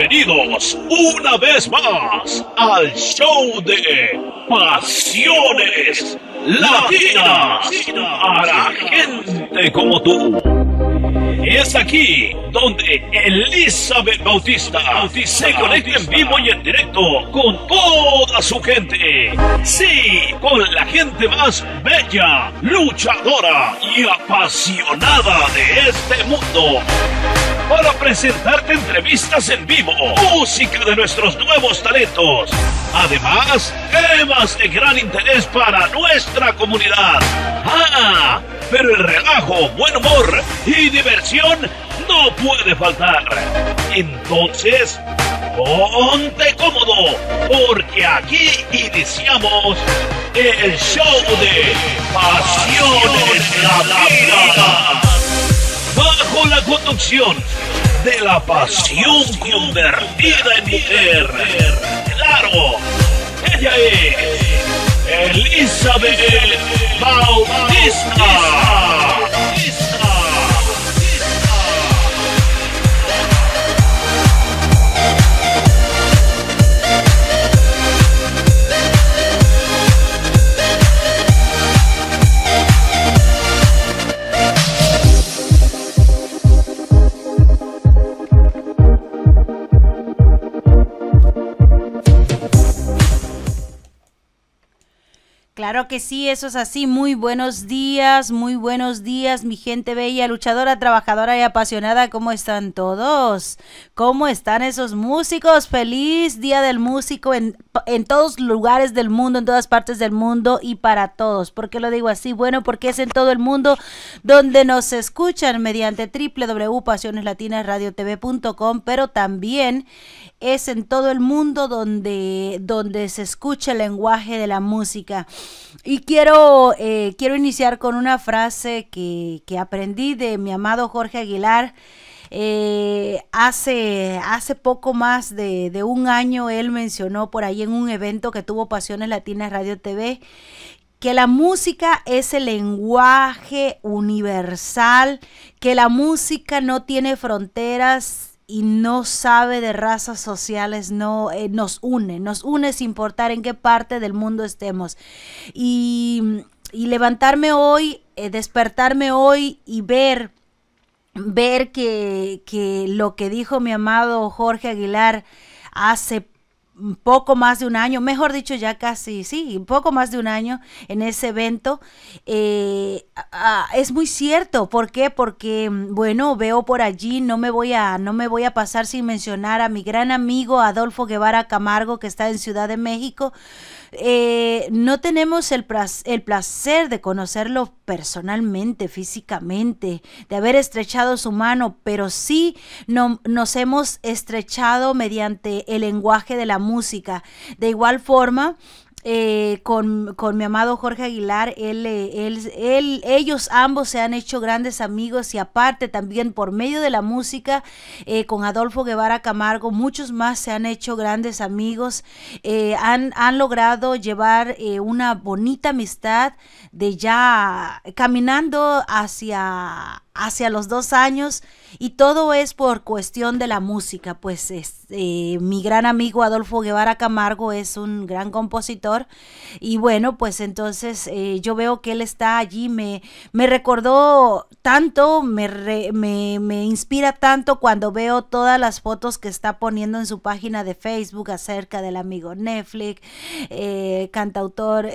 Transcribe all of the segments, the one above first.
Bienvenidos una vez más al show de Pasiones Latinas para gente como tú. Es aquí donde Elizabeth Bautista, se conecta en vivo y en directo con toda su gente. Sí, con la gente más bella, luchadora y apasionada de este mundo. Para presentarte entrevistas en vivo, música de nuestros nuevos talentos. Además, temas de gran interés para nuestra comunidad. ¡Ah! Pero el relajo, buen humor y diversión no puede faltar. Entonces, ponte cómodo, porque aquí iniciamos el show de Pasiones Vida. Bajo la conducción de la pasión convertida en mujer. Claro, ella es Elizabeth Bautista. Claro que sí, eso es así. Muy buenos días, muy buenos días, mi gente bella, luchadora, trabajadora y apasionada. ¿Cómo están todos? ¿Cómo están esos músicos? Feliz Día del Músico en, en todos lugares del mundo, en todas partes del mundo y para todos. ¿Por qué lo digo así? Bueno, porque es en todo el mundo donde nos escuchan mediante www.pasioneslatinasradiotv.com, pero también es en todo el mundo donde, donde se escucha el lenguaje de la música. Y quiero, eh, quiero iniciar con una frase que, aprendí de mi amado Jorge Aguilar. Eh, hace, hace poco más de, de, un año él mencionó por ahí en un evento que tuvo Pasiones Latinas Radio TV que la música es el lenguaje universal, que la música no tiene fronteras y no sabe de razas sociales, no eh, nos une, nos une sin importar en qué parte del mundo estemos. Y, levantarme hoy, eh, despertarme hoy y ver, ver que, que lo que dijo mi amado Jorge Aguilar hace poco más de un año, mejor dicho, ya casi, sí, poco más de un año en ese evento. Eh, es muy cierto, ¿por qué? Porque, bueno, veo por allí, no me voy a, no me voy a pasar sin mencionar a mi gran amigo Adolfo Guevara Camargo, que está en Ciudad de México. Eh, no tenemos el, el placer de conocerlo personalmente, físicamente, de haber estrechado su mano, pero sí no, nos hemos estrechado mediante el lenguaje de la. De igual forma, eh, con, mi amado Jorge Aguilar, él, eh, él, él, ellos ambos se han hecho grandes amigos y aparte también por medio de la música, eh, con Adolfo Guevara Camargo, muchos más se han hecho grandes amigos, han, han, logrado llevar una bonita amistad de ya caminando hacia, hacia los dos años y todo es por cuestión de la música, pues eh, mi gran amigo Adolfo Guevara Camargo es un gran compositor y bueno, pues entonces eh, yo veo que él está allí, me, me recordó tanto, me, me, me, inspira tanto cuando veo todas las fotos que está poniendo en su página de Facebook acerca del amigo Netflix, eh, cantautor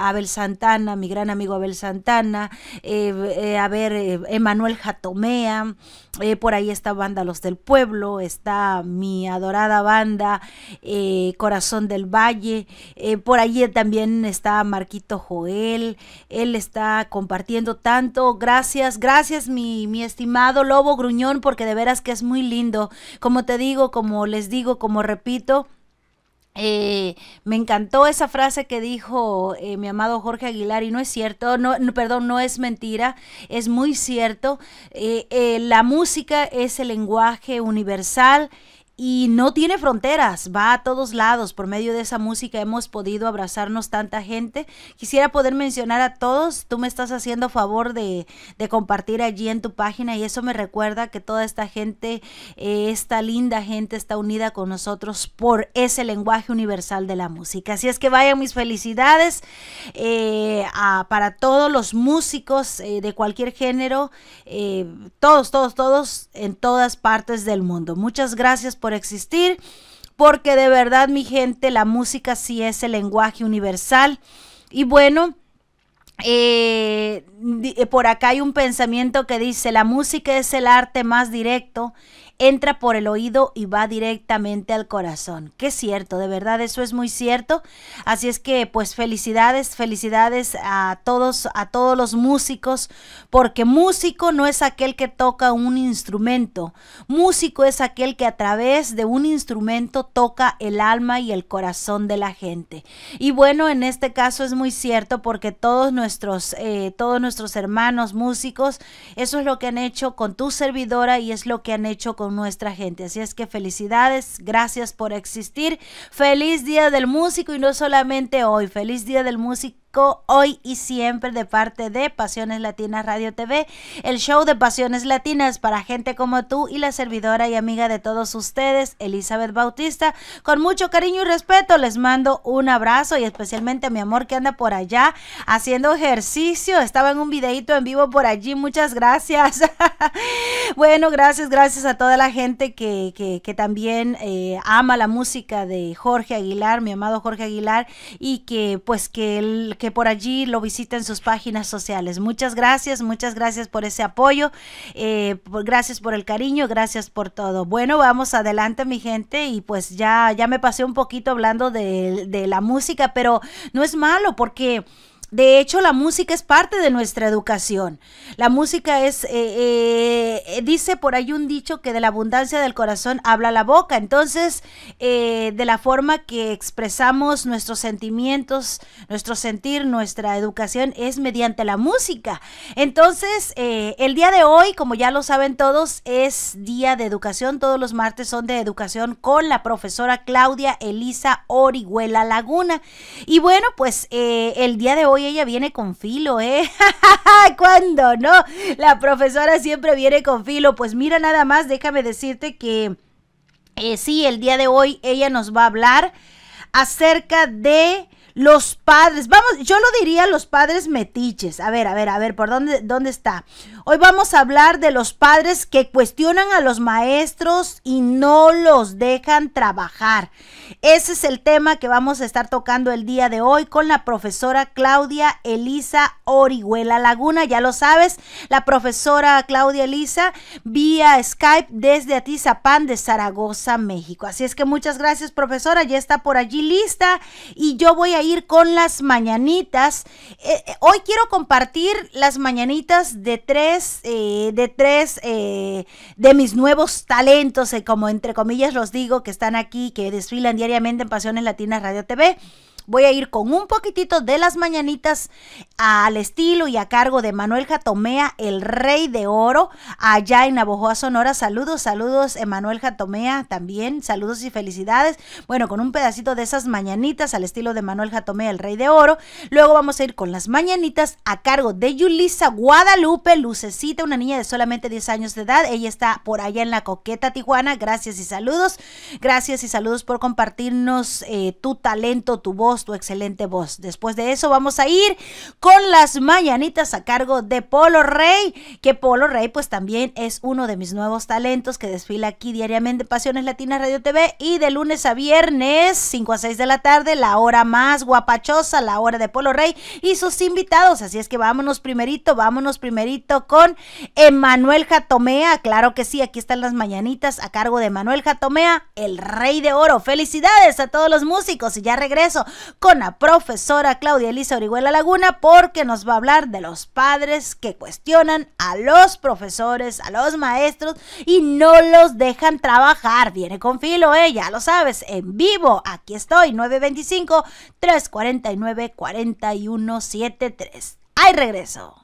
Abel Santana, mi gran amigo Abel Santana, a ver, Emanuel Jatomea, eh, por ahí está Banda Los del Pueblo, está mi adorada banda eh, Corazón del Valle, eh, por allí también está Marquito Joel, él está compartiendo tanto, gracias, gracias mi, mi estimado Lobo Gruñón, porque de veras que es muy lindo, como te digo, como les digo, como repito, eh, me encantó esa frase que dijo eh, mi amado Jorge Aguilar y no es cierto, no, perdón, no es mentira, es muy cierto. Eh, la música es el lenguaje universal y no tiene fronteras, va a todos lados. Por medio de esa música hemos podido abrazarnos tanta gente. Quisiera poder mencionar a todos, tú me estás haciendo favor de, de compartir allí en tu página y eso me recuerda que toda esta gente, eh, esta linda gente está unida con nosotros por ese lenguaje universal de la música. Así es que vayan mis felicidades eh, para todos los músicos eh, de cualquier género, todos, todos, todos en todas partes del mundo. Muchas gracias por existir, porque de verdad mi gente, la música sí es el lenguaje universal. Y bueno, eh, por acá hay un pensamiento que dice, la música es el arte más directo entra por el oído y va directamente al corazón. Qué cierto, de verdad, eso es muy cierto. Así es que, pues, felicidades, felicidades a todos, a todos los músicos, porque músico no es aquel que toca un instrumento. Músico es aquel que a través de un instrumento toca el alma y el corazón de la gente. Y bueno, en este caso es muy cierto porque todos nuestros, eh, todos nuestros hermanos músicos, eso es lo que han hecho con tu servidora y es lo que han hecho con nuestra gente. Así es que felicidades, gracias por existir. Feliz Día del Músico y no solamente hoy, feliz Día del Músico hoy y siempre de parte de Pasiones Latinas Radio TV, el show de Pasiones Latinas para gente como tú y la servidora y amiga de todos ustedes, Elizabeth Bautista. Con mucho cariño y respeto les mando un abrazo y especialmente a mi amor que anda por allá haciendo ejercicio. Estaba en un videito en vivo por allí. Muchas gracias. bueno, gracias, gracias a toda la gente que, que, también eh, ama la música de Jorge Aguilar, mi amado Jorge Aguilar, y que pues que el que por allí lo visiten sus páginas sociales. Muchas gracias, muchas gracias por ese apoyo, eh, gracias por el cariño, gracias por todo. Bueno, vamos adelante mi gente y pues ya, ya me pasé un poquito hablando de, de la música, pero no es malo porque... De hecho, la música es parte de nuestra educación. La música es, eh, eh, dice por ahí un dicho que de la abundancia del corazón habla la boca. Entonces, eh, de la forma que expresamos nuestros sentimientos, nuestro sentir, nuestra educación es mediante la música. Entonces, el día de hoy, como ya lo saben todos, es día de educación. Todos los martes son de educación con la profesora Claudia Elisa Orihuela Laguna. Y bueno, pues el día de hoy ella viene con filo, ¿eh? ¿Cuándo no? La profesora siempre viene con filo. Pues mira nada más, déjame decirte que eh, sí, el día de hoy ella nos va a hablar acerca de los padres, vamos, yo lo diría los padres metiches. A ver, a ver, a ver, ¿por dónde, dónde está? Hoy vamos a hablar de los padres que cuestionan a los maestros y no los dejan trabajar. Ese es el tema que vamos a estar tocando el día de hoy con la profesora Claudia Elisa Orihuela Laguna. Ya lo sabes, la profesora Claudia Elisa vía Skype desde Atizapán de Zaragoza, México. Así es que muchas gracias, profesora. Ya está por allí lista y yo voy a ir con las mañanitas. Eh, eh, hoy quiero compartir las mañanitas de tres, eh, de tres de mis nuevos talentos, como entre comillas los digo, que están aquí, que desfilan diariamente en Pasiones Latinas Radio TV. Voy a ir con un poquitito de las mañanitas al estilo y a cargo de Manuel Jatomea, el rey de oro, allá en Navojoa, Sonora. Saludos, saludos, Emanuel Jatomea también. Saludos y felicidades. Bueno, con un pedacito de esas mañanitas al estilo de Manuel Jatomea, el rey de oro. Luego vamos a ir con las mañanitas a cargo de Yulisa Guadalupe, Lucecita, una niña de solamente 10 años de edad. Ella está por allá en la coqueta Tijuana. Gracias y saludos. Gracias y saludos por compartirnos eh, tu talento, tu voz tu excelente voz. Después de eso vamos a ir con las mañanitas a cargo de Polo Rey, que Polo Rey pues también es uno de mis nuevos talentos que desfila aquí diariamente Pasiones Latinas Radio TV y de lunes a viernes 5 a 6 de la tarde, la hora más guapachosa, la hora de Polo Rey y sus invitados. Así es que vámonos primerito, vámonos primerito con Emanuel Jatomea. Claro que sí, aquí están las mañanitas a cargo de Emanuel Jatomea, el rey de oro. Felicidades a todos los músicos y ya regreso con la profesora Claudia Elisa Orihuela Laguna porque nos va a hablar de los padres que cuestionan a los profesores, a los maestros y no los dejan trabajar. Viene con filo, ¿eh? Ya lo sabes, en vivo. Aquí estoy, 925-349-4173. ¡Ay, regreso!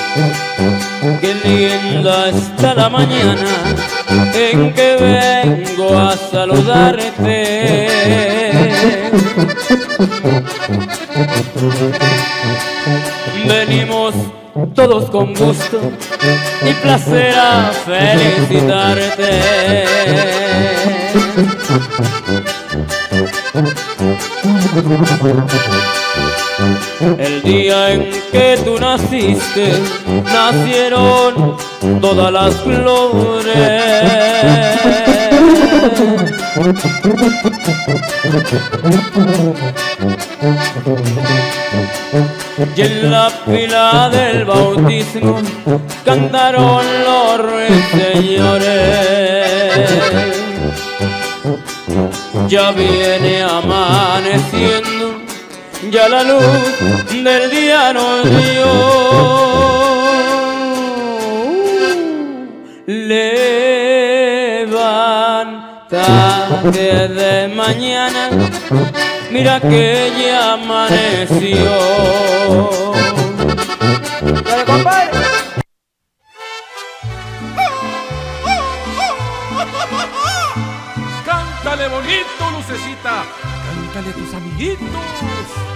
Qué linda está la mañana en que vengo a saludarte. Venimos todos con gusto y placer a felicitarte. El día en que tú naciste, nacieron todas las flores. Y en la pila del bautismo cantaron los ruiseñores. Ya viene amaneciendo, ya la luz del día nos dio. Le tarde de mañana, mira que ya amaneció. Compadre. Cántale bonito, lucecita. Cántale a tus amiguitos.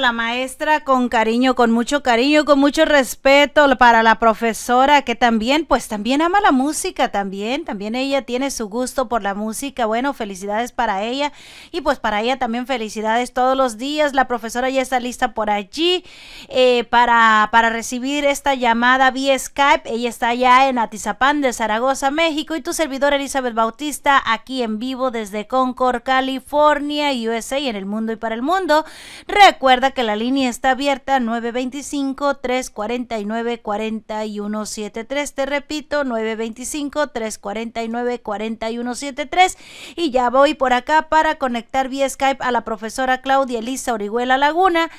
La maestra con cariño, con mucho cariño, con mucho respeto, para la profesora que también, pues también ama la música, también, también ella tiene su gusto por la música, bueno, felicidades para ella. Y pues para ella también felicidades todos los días, la profesora ya está lista por allí eh, para, para recibir esta llamada vía Skype, ella está ya en Atizapán de Zaragoza, México. Y tu servidora Elizabeth Bautista aquí en vivo desde Concord, California, USA y en el mundo y para el mundo. Recuerda que la línea está abierta 925-349-4173. Te repito, 925-349-4173. Y ya voy por acá para conectar vía Skype a la profesora Claudia Elisa Orihuela Laguna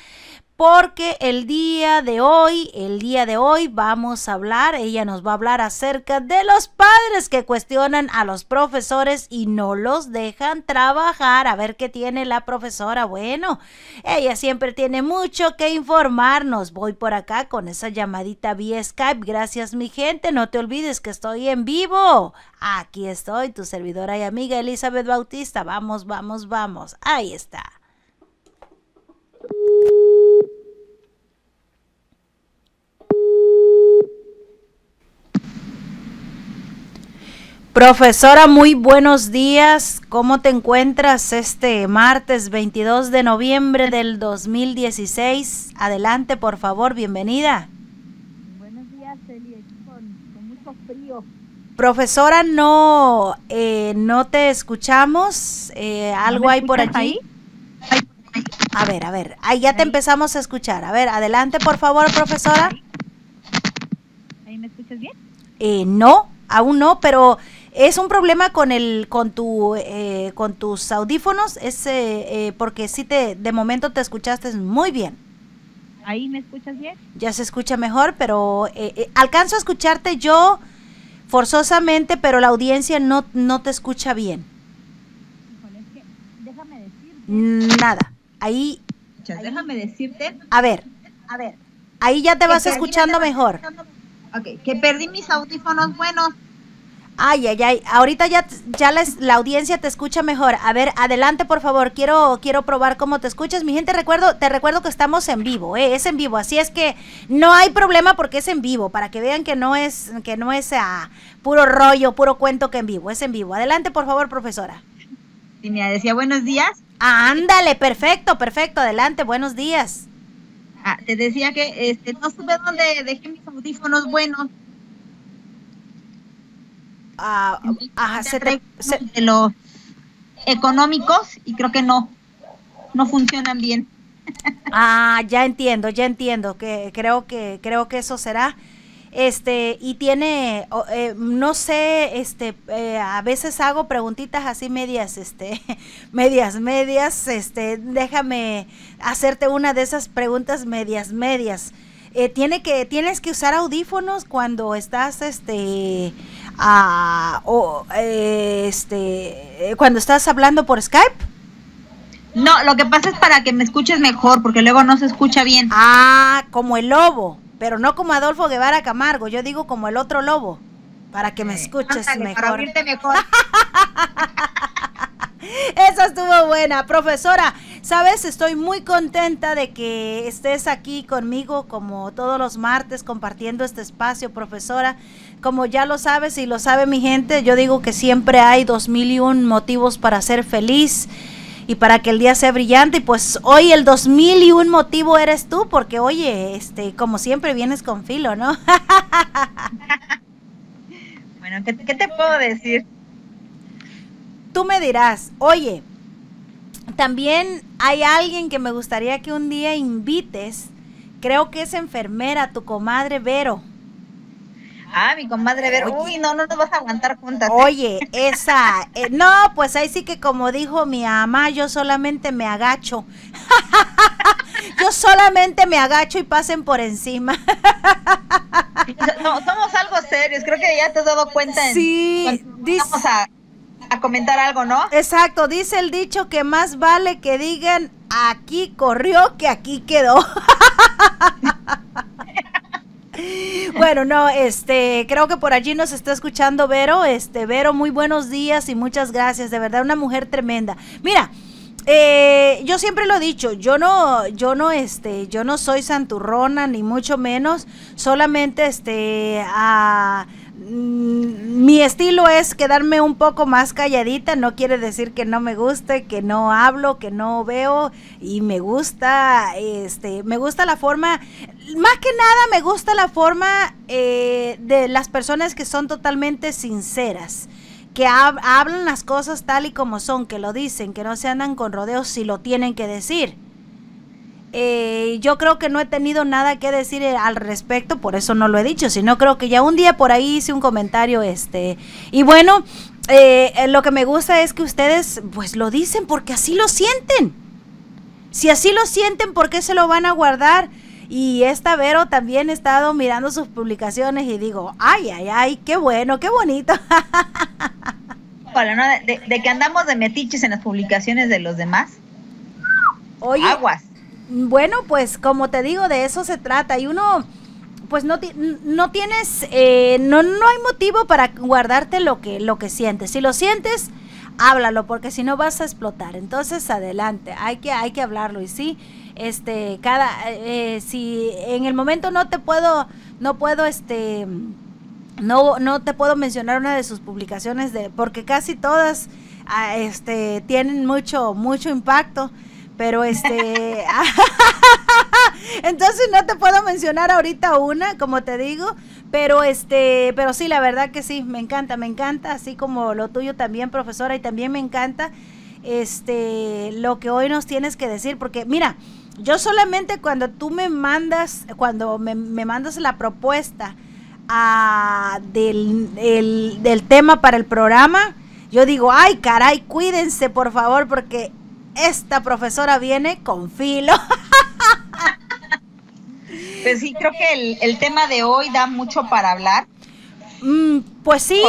porque el día de hoy, el día de hoy vamos a hablar, ella nos va a hablar acerca de los padres que cuestionan a los profesores y no los dejan trabajar. A ver qué tiene la profesora. Bueno, ella siempre tiene mucho que informarnos. Voy por acá con esa llamadita vía Skype. Gracias mi gente, no te olvides que estoy en vivo. Aquí estoy, tu servidora y amiga Elizabeth Bautista. Vamos, vamos, vamos. Ahí está. Profesora, muy buenos días. ¿Cómo te encuentras este martes 22 de noviembre del 2016? Adelante, por favor, bienvenida. Buenos días, Eli, con, con mucho frío. Profesora, no, eh, no te escuchamos. Eh, ¿Algo hay por allí? A ver, a ver, ahí ya te empezamos a escuchar. A ver, adelante, por favor, profesora. ¿Ahí me escuchas bien? Eh, no, aún no, pero es un problema con el, con tu, eh, con tus audífonos, es eh, eh, porque sí te, de momento te escuchaste muy bien. ¿Ahí me escuchas bien? Ya se escucha mejor, pero eh, eh, alcanzo a escucharte yo forzosamente, pero la audiencia no, no te escucha bien. Híjole, es que déjame decirte. Nada. Ahí, Déjame decirte. a ver, A ver. ahí ya te vas escuchando mejor. Ok, que perdí mis audífonos buenos. Ay, ay, ay. Ahorita ya, ya les, la audiencia te escucha mejor. A ver, adelante, por favor. Quiero, quiero probar cómo te escuchas. Mi gente, recuerdo, te recuerdo que estamos en vivo, ¿eh? Es en vivo. Así es que no hay problema porque es en vivo. Para que vean que no es, que no es ah, puro rollo, puro cuento que en vivo. Es en vivo. Adelante, por favor, profesora. Y me decía buenos días. Ah, ándale, perfecto, perfecto. Adelante, buenos días. Ah, te decía que este, no supe dónde dejé mis audífonos buenos. Se- de los económicos y creo que no, no funcionan bien. Ah, ya entiendo, ya entiendo, que creo que creo que eso será. Este, y tiene, eh, no sé, este, eh, a veces hago preguntitas así medias, este, medias, medias, este, déjame hacerte una de esas preguntas medias, medias. Eh, tiene que, tienes que usar audífonos cuando estás, este, ah, o, eh, este, eh, cuando estás hablando por Skype. No, lo que pasa es para que me escuches mejor, porque luego no se escucha bien. Ah, como el lobo, pero no como Adolfo Guevara Camargo, yo digo como el otro lobo, para que me escuches Ándale, Para mejor. oírte mejor. Esa estuvo buena, profesora. Sabes, estoy muy contenta de que estés aquí conmigo como todos los martes compartiendo este espacio, profesora. Como ya lo sabes y lo sabe mi gente, yo digo que siempre hay dos mil y un motivos para ser feliz y para que el día sea brillante. Y pues hoy el dos mil y un motivo eres tú, porque oye, este, como siempre vienes con filo, ¿no? Bueno, ¿qué, qué te puedo decir? Tú me dirás, oye, también hay alguien que me gustaría que un día invites, creo que es enfermera, tu comadre Vero. Ah, mi comadre Ver, Oye. uy, no, no nos vas a aguantar juntas. ¿eh? Oye, esa, eh, no, pues ahí sí que como dijo mi mamá, yo solamente me agacho. yo solamente me agacho y pasen por encima. No, somos algo serios, creo que ya te has dado cuenta. en- Sí, dice- a, comentar algo, ¿no? Exacto, dice el dicho que más vale que digan aquí corrió que aquí quedó. Bueno, no, este, creo que por allí nos está escuchando Vero. Este, Vero, muy buenos días y muchas gracias. De verdad, una mujer tremenda. Mira, eh, yo siempre lo he dicho, yo no, yo no, este, yo no soy santurrona ni mucho menos. Solamente, este, a mi estilo es quedarme un poco más calladita, no quiere decir que no me guste, que no hablo, que no veo y me gusta, este, me gusta la forma, más que nada me gusta la forma eh, de las personas que son totalmente sinceras, que hab- hablan las cosas tal y como son, que lo dicen, que no se andan con rodeos si lo tienen que decir. Eh, yo creo que no he tenido nada que decir eh, al respecto, por eso no lo he dicho, sino creo que ya un día por ahí hice un comentario, este, y bueno, eh, eh, lo que me gusta es que ustedes pues lo dicen porque así lo sienten. Si así lo sienten, ¿por qué se lo van a guardar? Y esta Vero también he estado mirando sus publicaciones y digo, ay, ay, ay, qué bueno, qué bonito. De, de que andamos de metiches en las publicaciones de los demás. Oye, Aguas. Bueno, pues como te digo, de eso se trata. Y uno, pues no, no tienes, eh, no, no hay motivo para guardarte lo que, lo que sientes. Si lo sientes, háblalo, porque si no vas a explotar. Entonces, adelante, hay que, hay que hablarlo. Y sí, este, cada, eh, si en el momento no te puedo, no puedo, este, no, no te puedo mencionar una de sus publicaciones de, porque casi todas, ah, este, tienen mucho, mucho impacto. Pero este, entonces no te puedo mencionar ahorita una, como te digo, pero este, pero sí, la verdad que sí, me encanta, me encanta, así como lo tuyo también, profesora, y también me encanta este lo que hoy nos tienes que decir, porque mira, yo solamente cuando tú me mandas, cuando me, me mandas la propuesta ah, del, el- del tema para el programa, yo digo, ay caray, cuídense por favor, porque esta profesora viene con filo. Pues sí, creo que el, el tema de hoy da mucho para hablar. Mm, pues sí.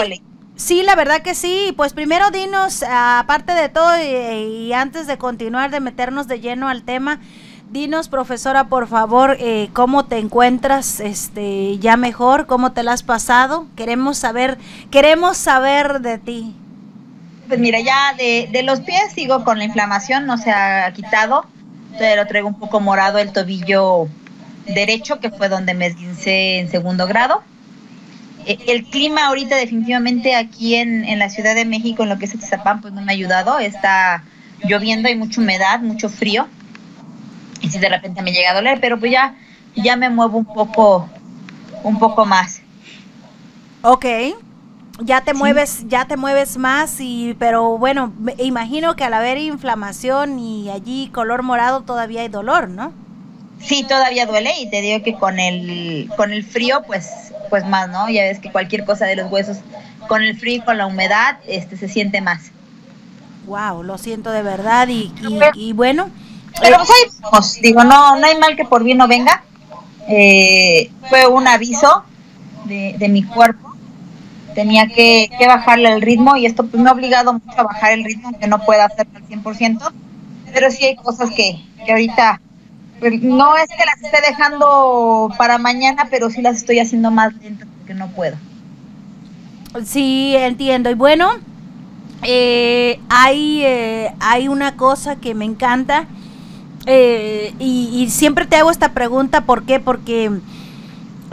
Sí, la verdad que sí. Pues primero dinos, aparte de todo y, y antes de continuar, de meternos de lleno al tema, dinos, profesora, por favor, eh, cómo te encuentras, este, ya mejor, cómo te la has pasado. Queremos saber, queremos saber de ti. Pues mira, ya de, de los pies sigo con la inflamación, no se ha quitado, pero traigo un poco morado el tobillo derecho, que fue donde me esguincé en segundo grado. Eh, El clima ahorita definitivamente aquí en, en la Ciudad de México, en lo que es Tizapán, pues no me ha ayudado. Está lloviendo, hay mucha humedad, mucho frío. Y si de repente me llega a doler, pero pues ya, ya me muevo un poco, un poco más. Ok. Ya te mueves, ya te mueves más y pero bueno, me imagino que al haber inflamación y allí color morado todavía hay dolor, ¿no? Sí, todavía duele y te digo que con el con el frío pues pues más, ¿no? Ya ves que cualquier cosa de los huesos con el frío y con la humedad este se siente más. Wow, lo siento de verdad y, y, y bueno, Pero pues ahí vamos, digo, no no hay mal que por bien no venga. Eh, fue un aviso de, de mi cuerpo tenía que, que, bajarle el ritmo y esto pues me ha obligado mucho a bajar el ritmo, que no pueda hacerlo al 100%, pero sí hay cosas que, que ahorita pues, no es que las esté dejando para mañana, pero sí las estoy haciendo más lentas porque no puedo. Sí, entiendo. Y bueno, eh, hay, eh, hay una cosa que me encanta eh, y, y, siempre te hago esta pregunta, ¿por qué? Porque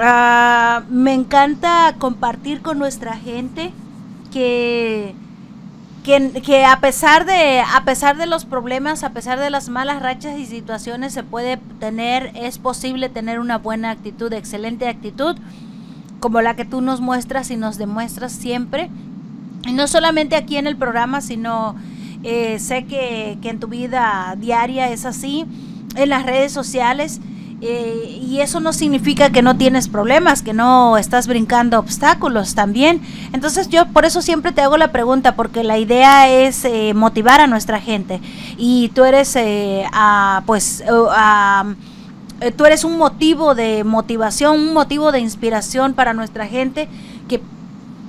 Uh, me encanta compartir con nuestra gente que, que, que, a pesar de a pesar de los problemas, a pesar de las malas rachas y situaciones, se puede tener, es posible tener una buena actitud, excelente actitud, como la que tú nos muestras y nos demuestras siempre. Y no solamente aquí en el programa, sino eh, sé que, que en tu vida diaria es así, en las redes sociales. Eh, y eso no significa que no tienes problemas, que no estás brincando obstáculos también. Entonces yo por eso siempre te hago la pregunta, porque la idea es eh, motivar a nuestra gente. Y tú eres, eh, pues, a, tú eres un motivo de motivación, un motivo de inspiración para nuestra gente que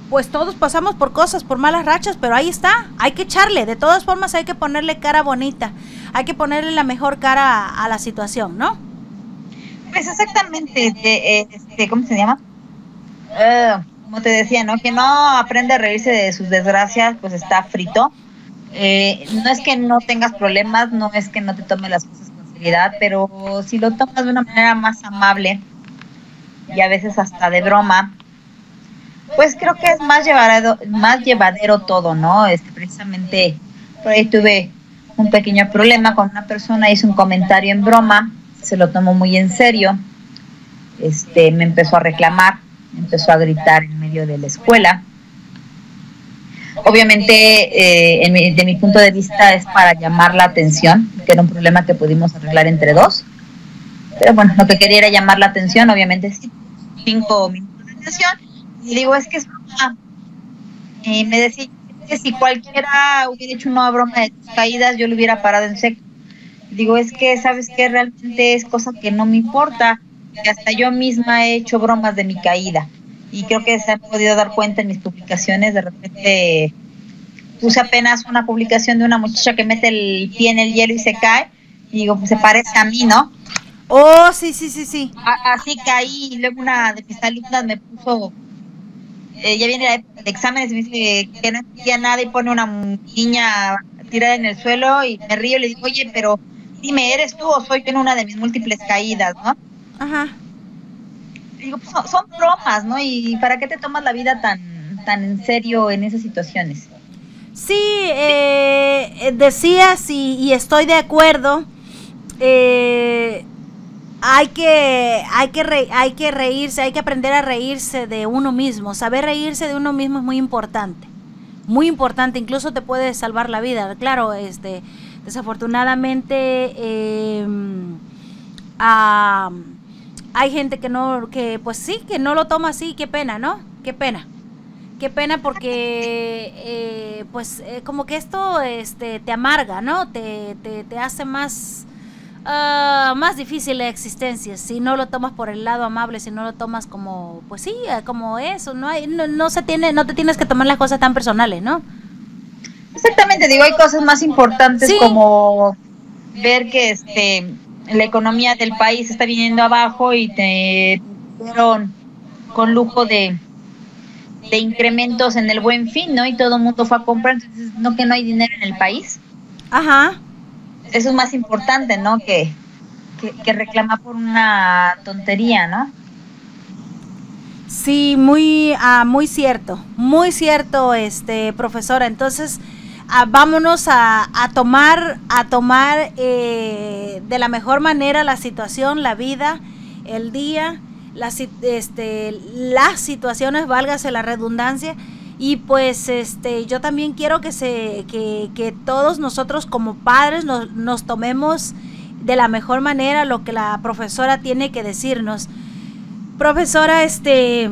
pues todos pasamos por cosas, por malas rachas, pero ahí está, hay que echarle, de todas formas hay que ponerle cara bonita, hay que ponerle la mejor cara a, a la situación, ¿no? Pues exactamente, de, este, ¿cómo se llama? Uh, como te decía, ¿no? Que no aprende a reírse de sus desgracias, pues está frito. Eh, no es que no tengas problemas, no es que no te tomes las cosas con seriedad, pero si lo tomas de una manera más amable y a veces hasta de broma, pues creo que es más llevadero, más llevadero todo, ¿no? Este, precisamente por ahí tuve un pequeño problema con una persona, hizo un comentario en broma se lo tomó muy en serio, este, me empezó a reclamar, empezó a gritar en medio de la escuela. Obviamente, eh, en mi, de mi punto de vista, es para llamar la atención, que era un problema que pudimos arreglar entre dos. Pero bueno, lo que quería era llamar la atención, obviamente, cinco minutos de atención. Y digo, es que es broma. Y me decía que si cualquiera hubiera hecho una broma de caídas, yo lo hubiera parado en seco digo, es que, ¿sabes que Realmente es cosa que no me importa. Que hasta yo misma he hecho bromas de mi caída. Y creo que se han podido dar cuenta en mis publicaciones. De repente puse apenas una publicación de una muchacha que mete el pie en el hielo y se cae. Y digo, pues se parece a mí, ¿no? Oh, sí, sí, sí, sí. Así caí y luego una de mis alumnas me puso eh, ya viene la época de exámenes y me dice que no entendía nada y pone una niña tirada en el suelo y me río y le digo, oye, pero dime, ¿eres tú o soy yo en una de mis múltiples caídas, no? Ajá. Digo, pues son, son, bromas, ¿no? ¿Y para qué te tomas la vida tan, tan en serio en esas situaciones? Sí, eh, decías y, y, estoy de acuerdo. Eh, hay que, hay, que re, hay que reírse, hay que aprender a reírse de uno mismo. Saber reírse de uno mismo es muy importante. Muy importante, incluso te puede salvar la vida. Claro, este Desafortunadamente, eh, hay gente que no, que pues sí, que no lo toma así, qué pena, ¿no? Qué pena. Qué pena porque eh, pues eh, como que esto este, te amarga, ¿no? Te, te, te hace más, uh, más difícil la existencia. Si no lo tomas por el lado amable, si no lo tomas como, pues sí, como eso, no, hay, no, no se tiene, no te tienes que tomar las cosas tan personales, ¿no? Exactamente, digo, hay cosas más importantes sí. como ver que este la economía del país está viniendo abajo y te dieron con lujo de, de incrementos en el buen fin, ¿no? Y todo el mundo fue a comprar, entonces no que no hay dinero en el país. Ajá. Eso es más importante, ¿no? Que, que, que reclamar por una tontería, ¿no? Sí, muy, ah, muy cierto, muy cierto, este profesora. Entonces, vámonos a, a, tomar, a tomar eh, de la mejor manera la situación, la vida, el día, las, este, las situaciones, válgase la redundancia, Y pues este, yo también quiero que, se, que, que todos nosotros como padres nos, nos tomemos de la mejor manera lo que la profesora tiene que decirnos. Profesora, este,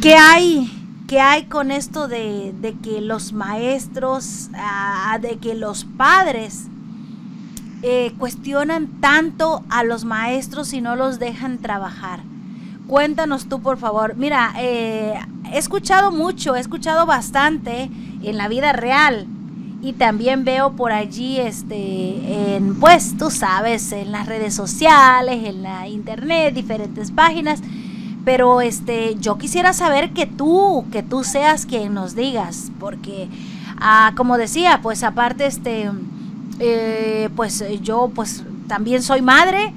¿qué hay? ¿Qué hay con esto de, de que los maestros, ah, de que los padres eh, cuestionan tanto a los maestros y no los dejan trabajar? Cuéntanos tú, por favor. Mira, eh, he escuchado mucho, he escuchado bastante en la vida real y también veo por allí este en pues tú sabes en las redes sociales en la internet diferentes páginas pero este yo quisiera saber que tú que tú seas quien nos digas porque ah, como decía pues aparte este eh, pues yo pues también soy madre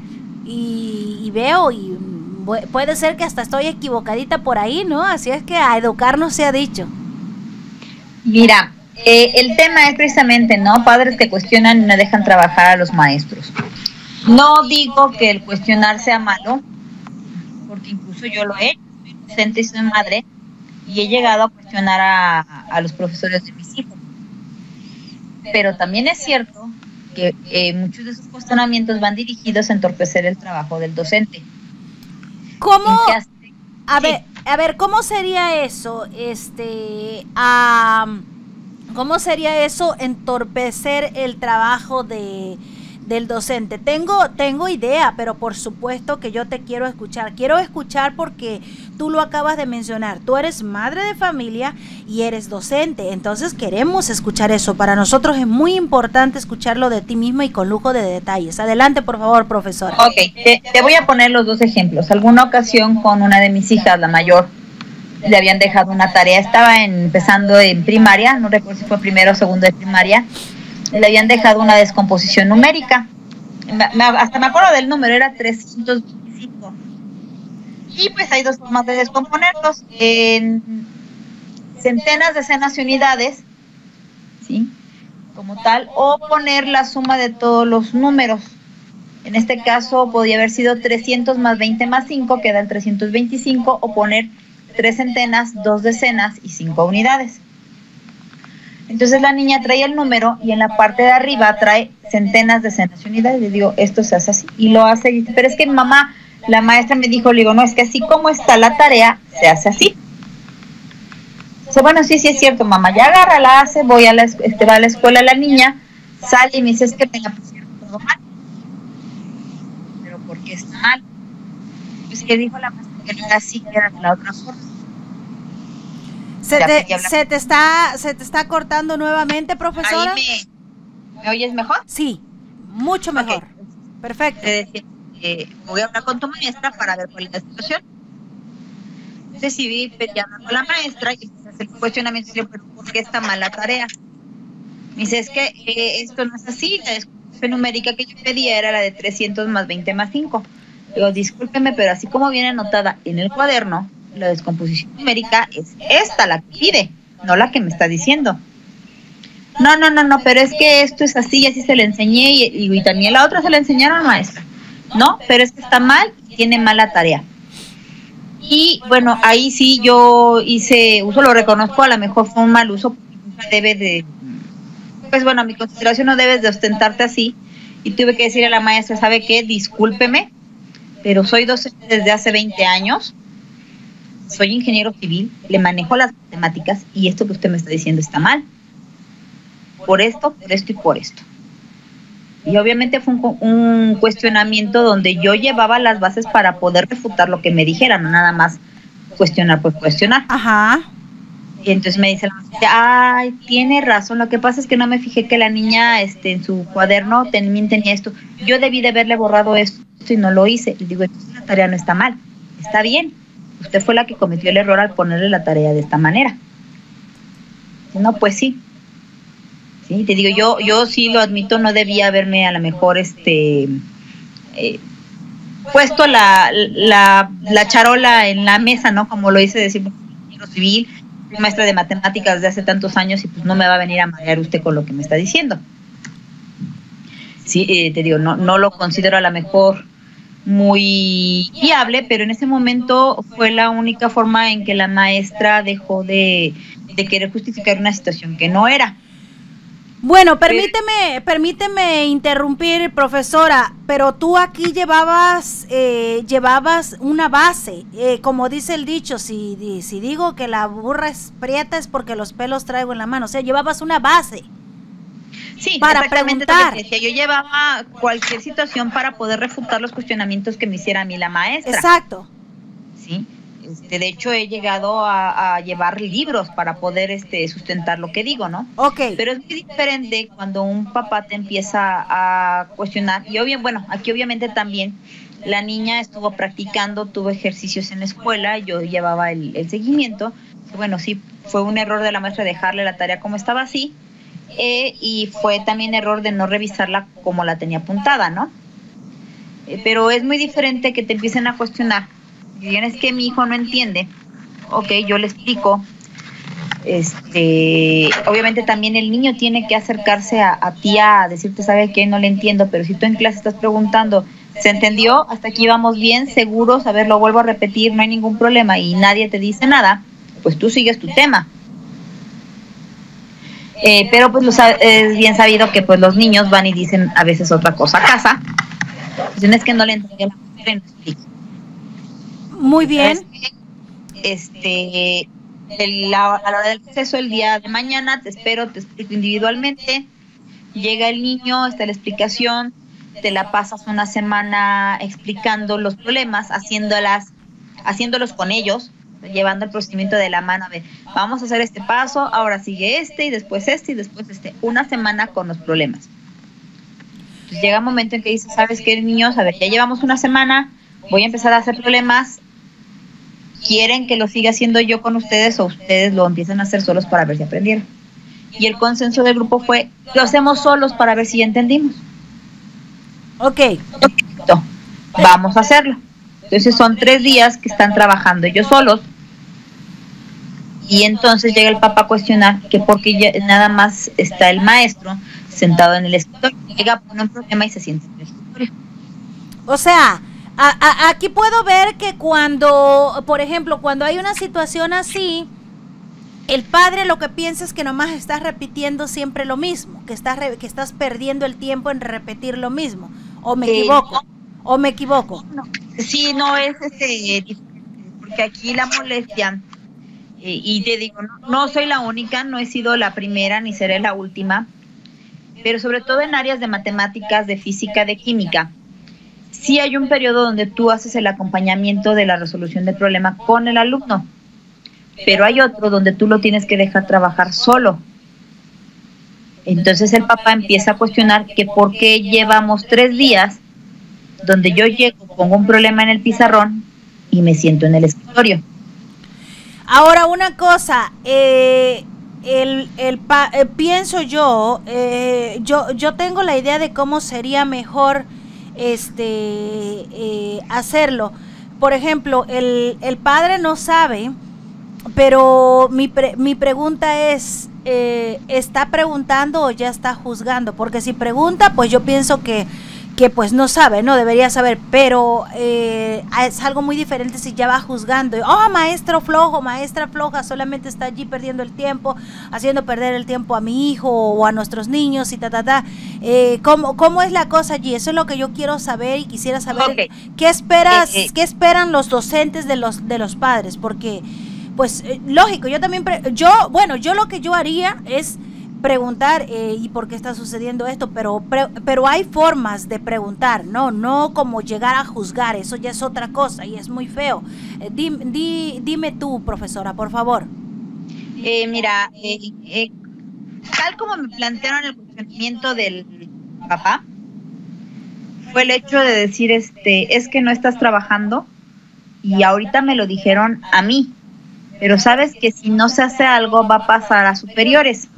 y, veo y pu- puede ser que hasta estoy equivocadita por ahí no así es que a educarnos se ha dicho Mira, eh, el tema es precisamente, ¿no? Padres que cuestionan y no dejan trabajar a los maestros. No digo que el cuestionar sea malo, porque incluso yo lo he hecho, soy docente y soy madre, y he llegado a cuestionar a, a los profesores de mis hijos. Pero también es cierto que eh, muchos de esos cuestionamientos van dirigidos a entorpecer el trabajo del docente. ¿Cómo? ¿En qué as- A ver, a ver, ¿cómo sería eso? Este, am, ¿cómo sería eso entorpecer el trabajo de del docente? Tengo tengo idea, pero por supuesto que yo te quiero escuchar. Quiero escuchar porque tú lo acabas de mencionar. Tú eres madre de familia y eres docente, entonces queremos escuchar eso. Para nosotros es muy importante escucharlo de ti misma y con lujo de detalles. Adelante, por favor, profesora. Ok, te, te voy a poner los dos ejemplos. Alguna ocasión con una de mis hijas, la mayor, le habían dejado una tarea, estaba empezando en primaria, no recuerdo si fue primero o segundo de primaria, le habían dejado una descomposición numérica. Hasta me acuerdo del número, era 325. Y pues hay dos formas de descomponerlos, en centenas, decenas y unidades, ¿sí? Como tal, o poner la suma de todos los números. En este caso podía haber sido 300 más 20 más 5, que da el 325, o poner tres centenas, dos decenas y cinco unidades. Entonces la niña trae el número y en la parte de arriba trae centenas, decenas y unidades. Le digo, esto se hace así. Y lo hace, y pero es que mamá, la maestra me dijo, le digo, no, es que así como está la tarea, se hace así. Dice, bueno, sí, sí es cierto, mamá, ya agarra, la hace, voy a la, es- este, va a la escuela la niña, sale y me dice, es que me la pusieron todo mal pero ¿por qué está mal? Pues que dijo la maestra que no era así, que era de la otra forma. Se te, se te está se te está cortando nuevamente, profesora. Ahí me, ¿me oyes mejor? Sí, mucho mejor. Perfecto. Te decía, eh, voy a hablar con tu maestra para ver cuál es la situación. Decidí llamar con la maestra y hacer el cuestionamiento. y le digo, ¿pero ¿Por qué está mal la tarea? Me dice, es que eh, esto no es así. La descomposición numérica que yo pedía era la de 300 más 20 más 5. Digo, discúlpeme, pero así como viene anotada en el cuaderno, la descomposición numérica es esta la que pide, no la que me está diciendo. No, no, no, no, pero es que esto es así y así se le enseñé y, y, también la otra se la enseñaron maestra. No, pero es que está mal y tiene mala tarea. Y bueno, ahí sí yo hice uso, lo reconozco, a lo mejor fue un mal uso, debe de, pues bueno, a mi consideración no debes de ostentarte así. Y tuve que decirle a la maestra, ¿sabe qué? Discúlpeme, pero soy docente desde hace 20 años, soy ingeniero civil, le manejo las matemáticas y esto que usted me está diciendo está mal. Por esto, por esto y por esto. Y obviamente fue un, cu- un cuestionamiento donde yo llevaba las bases para poder refutar lo que me dijeran, no nada más cuestionar por cuestionar. Ajá. Y entonces me dice la maestra, ay, tiene razón, lo que pasa es que no me fijé que la niña este, en su cuaderno también tenía esto. Yo debí de haberle borrado esto y no lo hice. Le digo, entonces la tarea no está mal, está bien. Usted fue la que cometió el error al ponerle la tarea de esta manera. No, pues sí. Sí, te digo, yo, yo sí lo admito, no debía haberme a lo mejor este eh, puesto la, la, la charola en la mesa, ¿no? Como lo hice decir ingeniero civil, maestra de matemáticas de hace tantos años y pues no me va a venir a marear usted con lo que me está diciendo. Sí, eh, te digo, no, no lo considero a lo mejor muy viable, pero en ese momento fue la única forma en que la maestra dejó de, de querer justificar una situación que no era. Bueno, permíteme, permíteme interrumpir, profesora, pero tú aquí llevabas, eh, llevabas una base, eh, como dice el dicho, si, si digo que la burra es prieta es porque los pelos traigo en la mano, o sea, llevabas una base. Sí, Para exactamente lo que preguntar. decía. Yo llevaba cualquier situación para poder refutar los cuestionamientos que me hiciera a mí la maestra. Exacto. Sí. Este, de hecho, he llegado a, a llevar libros para poder este, sustentar lo que digo, ¿no? Ok. Pero es muy diferente cuando un papá te empieza a cuestionar. Y obvio, bueno, aquí obviamente también la niña estuvo practicando, tuvo ejercicios en la escuela, yo llevaba el, el seguimiento. Bueno, sí, fue un error de la maestra dejarle la tarea como estaba así. Eh, y fue también error de no revisarla como la tenía apuntada, ¿no? Eh, pero es muy diferente que te empiecen a cuestionar. Si bien es que mi hijo no entiende, ok, yo le explico. Este, obviamente también el niño tiene que acercarse a, a ti a decirte, sabe que no le entiendo, pero si tú en clase estás preguntando, ¿se entendió? Hasta aquí vamos bien, seguros, a ver, lo vuelvo a repetir, no hay ningún problema y nadie te dice nada, pues tú sigues tu tema. Eh, pero pues lo sa- es bien sabido que pues los niños van y dicen a veces otra cosa a casa. Dicen es que no le entendí a la maestra y no explico. Muy bien. Este, el- la- a la hora del proceso, el día de mañana, te espero, te explico individualmente. Llega el niño, está la explicación, te la pasas una semana explicando los problemas, haciéndolas, haciéndolos con ellos, llevando el procedimiento de la mano. Ver, vamos a hacer este paso, ahora sigue este, y después este, y después este. Una semana con los problemas. Entonces llega un momento en que dices, ¿sabes qué, niños? A ver, ya llevamos una semana, voy a empezar a hacer problemas. ¿Quieren que lo siga haciendo yo con ustedes o ustedes lo empiezan a hacer solos para ver si aprendieron? Y el consenso del grupo fue, lo hacemos solos para ver si ya entendimos. Ok. Perfecto, vamos a hacerlo. Entonces son tres días que están trabajando ellos solos. Y entonces llega el papá a cuestionar que porque ya nada más está el maestro sentado en el escritorio. Llega, pone un problema y se siente en el escritorio. O sea, a- a- aquí puedo ver que cuando, por ejemplo, cuando hay una situación así, el padre lo que piensa es que nomás estás repitiendo siempre lo mismo, que estás, re- que estás perdiendo el tiempo en repetir lo mismo. ¿O me equivoco? ¿O me equivoco? Sí, no es este, porque aquí la molestia, eh, y te digo, no, no soy la única, no he sido la primera ni seré la última, pero sobre todo en áreas de matemáticas, de física, de química, sí hay un periodo donde tú haces el acompañamiento de la resolución del problema con el alumno, pero hay otro donde tú lo tienes que dejar trabajar solo. Entonces el papá empieza a cuestionar que por qué llevamos tres días donde yo llego, pongo un problema en el pizarrón y me siento en el escritorio. Ahora, una cosa, eh, el, el pa- eh, pienso yo, eh, yo, yo tengo la idea de cómo sería mejor este eh, hacerlo. Por ejemplo, el, el padre no sabe, pero mi, pre- mi pregunta es, ¿está preguntando o ya está juzgando? Porque si pregunta, pues yo pienso que, que pues no sabe, no debería saber, pero eh, es algo muy diferente si ya va juzgando. Oh, maestro flojo, maestra floja, solamente está allí perdiendo el tiempo, haciendo perder el tiempo a mi hijo o a nuestros niños y ta, ta, ta. Eh, ¿cómo, ¿Cómo es la cosa allí? Eso es lo que yo quiero saber y quisiera saber qué esperas, Eh, eh. qué esperan los docentes de los, de los padres, porque pues eh, lógico, yo también, pre- yo, bueno, yo lo que yo haría es preguntar eh, y por qué está sucediendo esto, pero, pre- pero hay formas de preguntar, no, no como llegar a juzgar, eso ya es otra cosa y es muy feo. Eh, dim- di- dime tú, profesora, por favor. Eh, mira, eh, eh, tal como me plantearon el cuestionamiento del papá, fue el hecho de decir, este, es que no estás trabajando y ahorita me lo dijeron a mí, pero sabes que si no se hace algo va a pasar a superiores.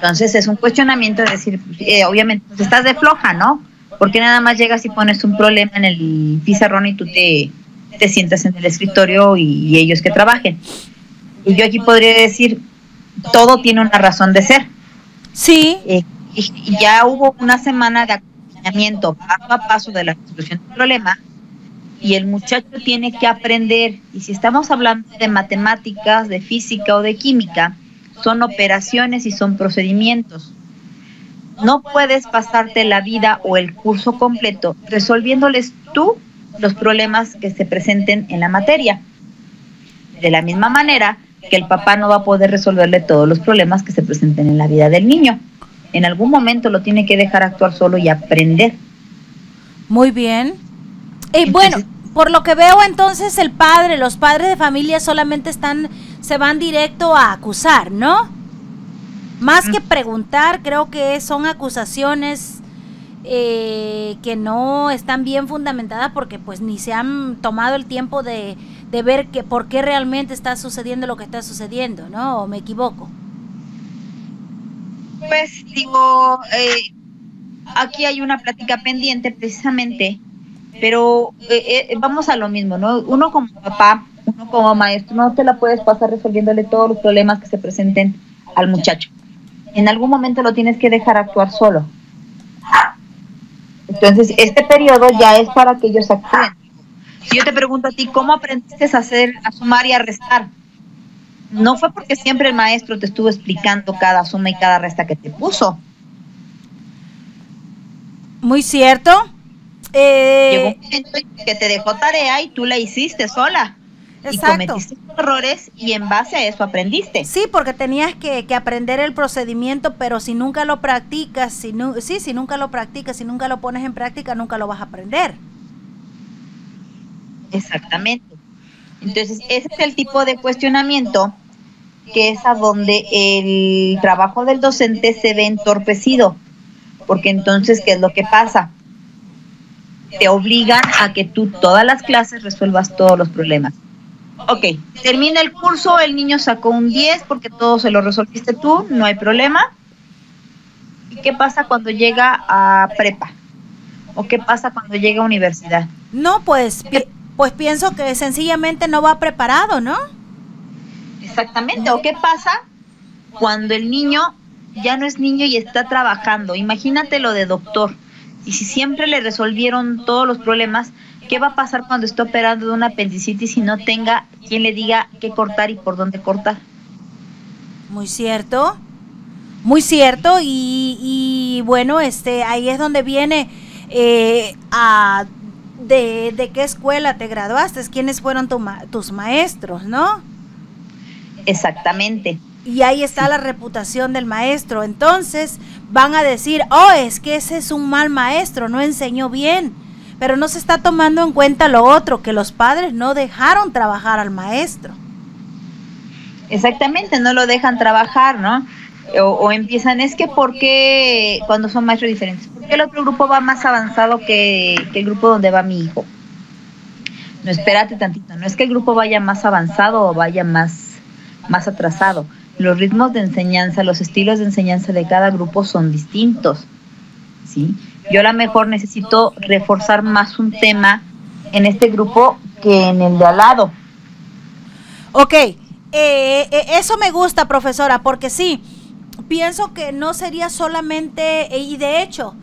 Entonces es un cuestionamiento de decir, eh, obviamente, pues estás de floja, ¿no? Porque nada más llegas y pones un problema en el pizarrón y tú te, te sientas en el escritorio y, y ellos que trabajen. Y yo aquí podría decir, todo tiene una razón de ser. Sí. Eh, y, y ya hubo una semana de acompañamiento paso a paso de la resolución del problema y el muchacho tiene que aprender. Y si estamos hablando de matemáticas, de física o de química, son operaciones y son procedimientos. No puedes pasarte la vida o el curso completo resolviéndoles tú los problemas que se presenten en la materia. De la misma manera que el papá no va a poder resolverle todos los problemas que se presenten en la vida del niño. En algún momento lo tiene que dejar actuar solo y aprender. Muy bien. Y bueno, por lo que veo entonces el padre, los padres de familia solamente están, se van directo a acusar, ¿no? Más que preguntar, creo que son acusaciones eh, que no están bien fundamentadas porque pues ni se han tomado el tiempo de, de ver que por qué realmente está sucediendo lo que está sucediendo, ¿no? ¿O me equivoco? Pues digo, eh, aquí hay una plática pendiente precisamente, pero eh, eh, vamos a lo mismo, ¿no? Uno como papá, uno como maestro, no te la puedes pasar resolviéndole todos los problemas que se presenten al muchacho. En algún momento lo tienes que dejar actuar solo. Entonces, este periodo ya es para que ellos actúen. Si yo te pregunto a ti, ¿cómo aprendiste a hacer, a sumar y a restar? No fue porque siempre el maestro te estuvo explicando cada suma y cada resta que te puso. Muy cierto. Llegó Eh, un momento en que te dejó tarea y tú la hiciste sola. Y Exacto. cometiste errores y en base a eso aprendiste. Sí, porque tenías que, que aprender el procedimiento, pero si nunca lo practicas, si nu- sí, si nunca lo practicas, si nunca lo pones en práctica, nunca lo vas a aprender. Exactamente. Entonces, ese es el tipo de cuestionamiento que es a donde el trabajo del docente se ve entorpecido. Porque entonces, ¿qué es lo que pasa? Te obligan a que tú todas las clases resuelvas todos los problemas. Ok, termina el curso, el niño sacó un 10 porque todo se lo resolviste tú, no hay problema. ¿Y qué pasa cuando llega a prepa? ¿O qué pasa cuando llega a universidad? No, pues, pi- pues pienso que sencillamente no va preparado, ¿no? Exactamente. ¿O qué pasa cuando el niño ya no es niño y está trabajando? Imagínate lo de doctor. Y si siempre le resolvieron todos los problemas, ¿qué va a pasar cuando esté operando de una apendicitis y no tenga quien le diga qué cortar y por dónde cortar? Muy cierto. Muy cierto. Y, y bueno, este, ahí es donde viene eh, a de, de qué escuela te graduaste, quiénes fueron tu ma- tus maestros, ¿no? Exactamente. Y ahí está la reputación del maestro. Entonces van a decir, oh, es que ese es un mal maestro, no enseñó bien. Pero no se está tomando en cuenta lo otro, que los padres no dejaron trabajar al maestro. Exactamente, no lo dejan trabajar, ¿no? O, empiezan, es que porque cuando son maestros diferentes, porque el otro grupo va más avanzado que, que el grupo donde va mi hijo. No, espérate tantito, no es que el grupo vaya más avanzado o vaya más, más atrasado. Los ritmos de enseñanza, los estilos de enseñanza de cada grupo son distintos, ¿sí? Yo a lo mejor necesito reforzar más un tema en este grupo que en el de al lado. Ok, eh, eh, eso me gusta, profesora, porque sí, pienso que no sería solamente, eh, y de hecho,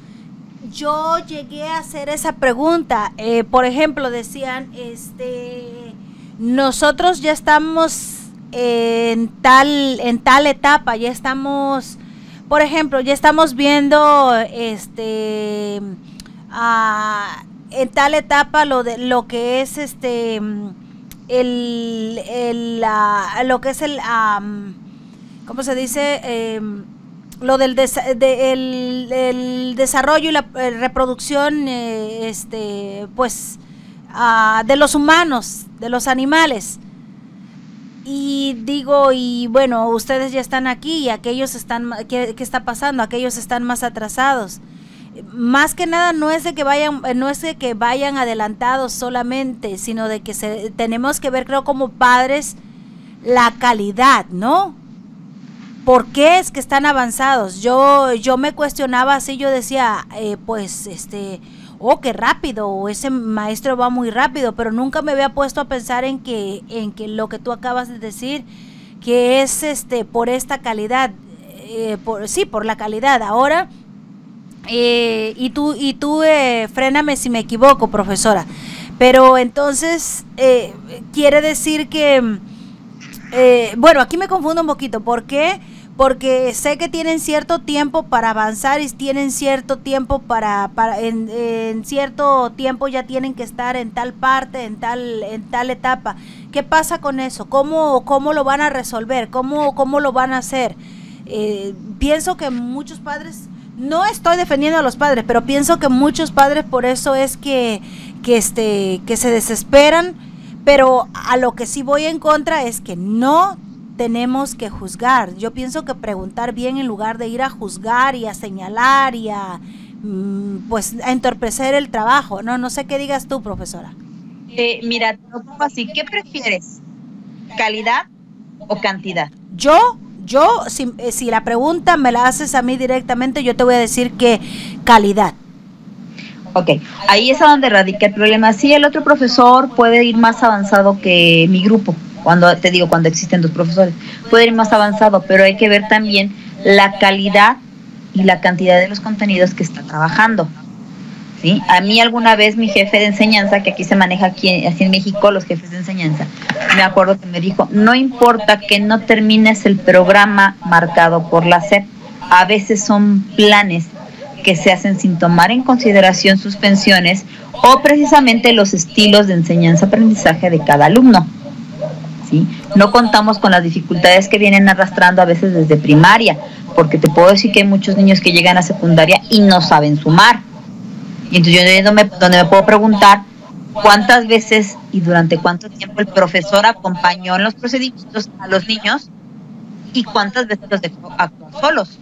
yo llegué a hacer esa pregunta. por ejemplo, decían, este, nosotros ya estamos en tal, en tal etapa, ya estamos, por ejemplo, ya estamos viendo, este, ah, en tal etapa lo de lo que es este el, el ah, lo que es el am, cómo se dice Em, lo del de- el, el desarrollo y la eh, reproducción eh, este pues ah, de los humanos de los animales y digo y bueno ustedes ya están aquí y aquellos están qué, qué está pasando aquellos están más atrasados. Más que nada no es de que vayan eh, no es de que vayan adelantados solamente sino de que se, tenemos que ver creo como padres la calidad no ¿Por qué es que están avanzados? Yo, yo me cuestionaba así, yo decía, eh, pues, este, oh, qué rápido, o ese maestro va muy rápido, pero nunca me había puesto a pensar en que, en que lo que tú acabas de decir, que es este por esta calidad, eh, por, sí, por la calidad. Ahora, eh, y tú, y tú eh, fréname si me equivoco, profesora. Pero entonces eh, quiere decir que, eh, bueno, aquí me confundo un poquito. ¿Por qué? Porque sé que tienen cierto tiempo para avanzar y tienen cierto tiempo para, en cierto tiempo ya tienen que estar en tal parte, en tal, en tal etapa. ¿Qué pasa con eso? ¿Cómo, cómo lo van a resolver? ¿Cómo, cómo lo van a hacer? Eh, pienso que muchos padres, no estoy defendiendo a los padres, pero pienso que muchos padres por eso es que, que, este, que se desesperan, pero a lo que sí voy en contra es que no tenemos que juzgar. Yo pienso que preguntar bien en lugar de ir a juzgar y a señalar y a mm, pues a entorpecer el trabajo. No, no sé qué digas tú, profesora. Eh, mira, te lo pongo así, ¿qué prefieres? ¿Calidad o cantidad? Yo, yo, si, eh, si la pregunta me la haces a mí directamente, yo te voy a decir que calidad. Ok, ahí es a donde radica el problema. Sí, el otro profesor puede ir más avanzado que mi grupo, cuando te digo, cuando existen dos profesores, puede ir más avanzado, pero hay que ver también la calidad y la cantidad de los contenidos que está trabajando. ¿sí? A mí alguna vez mi jefe de enseñanza, que aquí se maneja aquí, así en México los jefes de enseñanza, me acuerdo que me dijo, no importa que no termines el programa marcado por la SEP, a veces son planes que se hacen sin tomar en consideración suspensiones o precisamente los estilos de enseñanza-aprendizaje de cada alumno. ¿Sí? No contamos con las dificultades que vienen arrastrando a veces desde primaria, porque te puedo decir que hay muchos niños que llegan a secundaria y no saben sumar. Y entonces yo donde me, me puedo preguntar cuántas veces y durante cuánto tiempo el profesor acompañó en los procedimientos a los niños y cuántas veces los dejó actuar solos.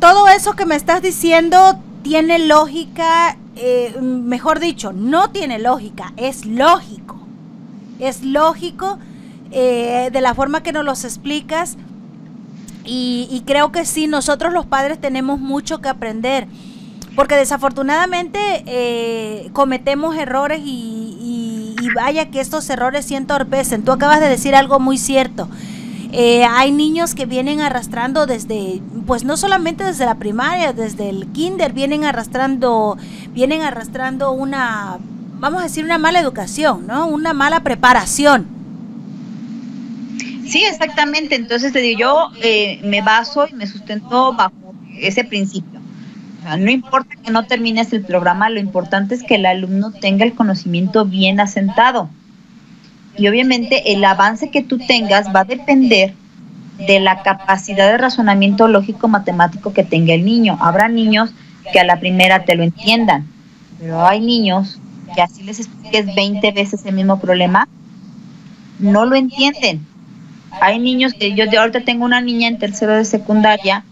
Todo eso que me estás diciendo tiene lógica, eh, mejor dicho, no tiene lógica, es lógico. Es lógico eh, de la forma que nos los explicas y, y creo que sí, nosotros los padres tenemos mucho que aprender porque desafortunadamente eh, cometemos errores y, y- y vaya que estos errores sí entorpecen. Tú acabas de decir algo muy cierto. Eh, hay niños que vienen arrastrando desde, pues no solamente desde la primaria, desde el kinder, vienen arrastrando, vienen arrastrando una, vamos a decir, una mala educación, ¿no? Una mala preparación. Sí, exactamente. Entonces te digo, yo eh, me baso y me sustento bajo ese principio. No importa que no termines el programa, lo importante es que el alumno tenga el conocimiento bien asentado. Y obviamente el avance que tú tengas va a depender de la capacidad de razonamiento lógico matemático que tenga el niño. Habrá niños que a la primera te lo entiendan, pero hay niños que así les expliques 20 veces el mismo problema, no lo entienden. Hay niños que yo de ahorita tengo una niña en tercero de secundaria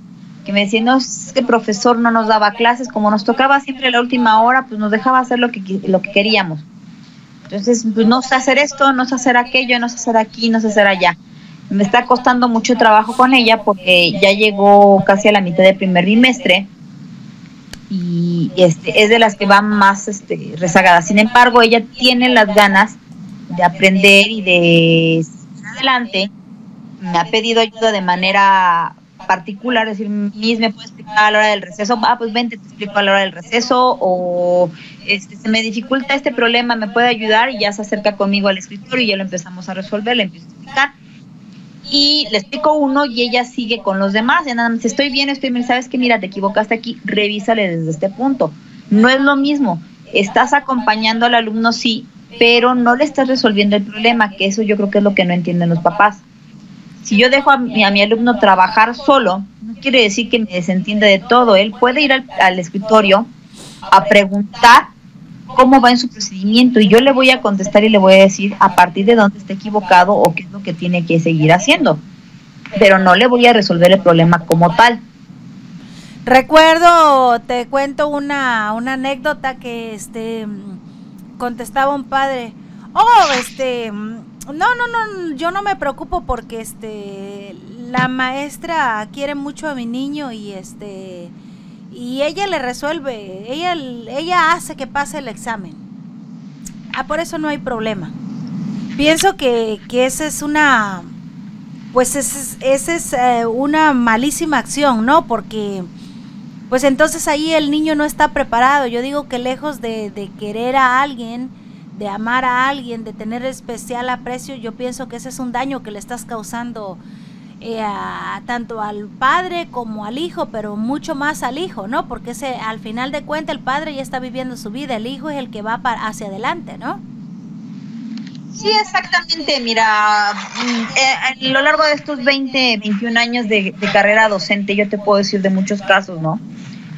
que me decía, no, es que el profesor no nos daba clases, como nos tocaba siempre la última hora, pues nos dejaba hacer lo que, lo que queríamos. Entonces, pues no sé hacer esto, no sé hacer aquello, no sé hacer aquí, no sé hacer allá. Me está costando mucho trabajo con ella porque ya llegó casi a la mitad del primer bimestre y este, es de las que van más este, rezagadas. Sin embargo, ella tiene las ganas de aprender y de adelante. Me ha pedido ayuda de manera particular, decir, Miss, ¿me puedes explicar a la hora del receso? Ah, pues vente, te explico a la hora del receso, o este, se me dificulta este problema, ¿me puede ayudar? Y ya se acerca conmigo al escritorio y ya lo empezamos a resolver, le empiezo a explicar. Y le explico uno y ella sigue con los demás, ya nada más, estoy bien, estoy bien, sabes que mira, te equivocaste aquí, revísale desde este punto. No es lo mismo, estás acompañando al alumno, sí, pero no le estás resolviendo el problema, que eso yo creo que es lo que no entienden los papás. Si yo dejo a mi, a mi alumno trabajar solo, no quiere decir que me desentienda de todo. Él puede ir al, escritorio a preguntar cómo va en su procedimiento y yo le voy a contestar y le voy a decir a partir de dónde está equivocado o qué es lo que tiene que seguir haciendo. Pero no le voy a resolver el problema como tal. Recuerdo, te cuento una, una anécdota que este contestaba un padre. Oh, este, no, no, no, yo no me preocupo porque este la maestra quiere mucho a mi niño y este y ella le resuelve, ella ella hace que pase el examen. Ah, por eso no hay problema. Pienso que, que esa es una pues esa es, es eh, una malísima acción, ¿no? Porque pues entonces ahí el niño no está preparado. Yo digo que lejos de, de querer a alguien, de amar a alguien, de tener especial aprecio, yo pienso que ese es un daño que le estás causando eh, a- tanto al padre como al hijo, pero mucho más al hijo, ¿no? Porque ese, al final de cuentas el padre ya está viviendo su vida, el hijo es el que va para, hacia adelante, ¿no? Sí, exactamente. Mira, mm, eh, a lo largo de estos 20, 21 años de, de carrera docente, yo te puedo decir de muchos casos, ¿no?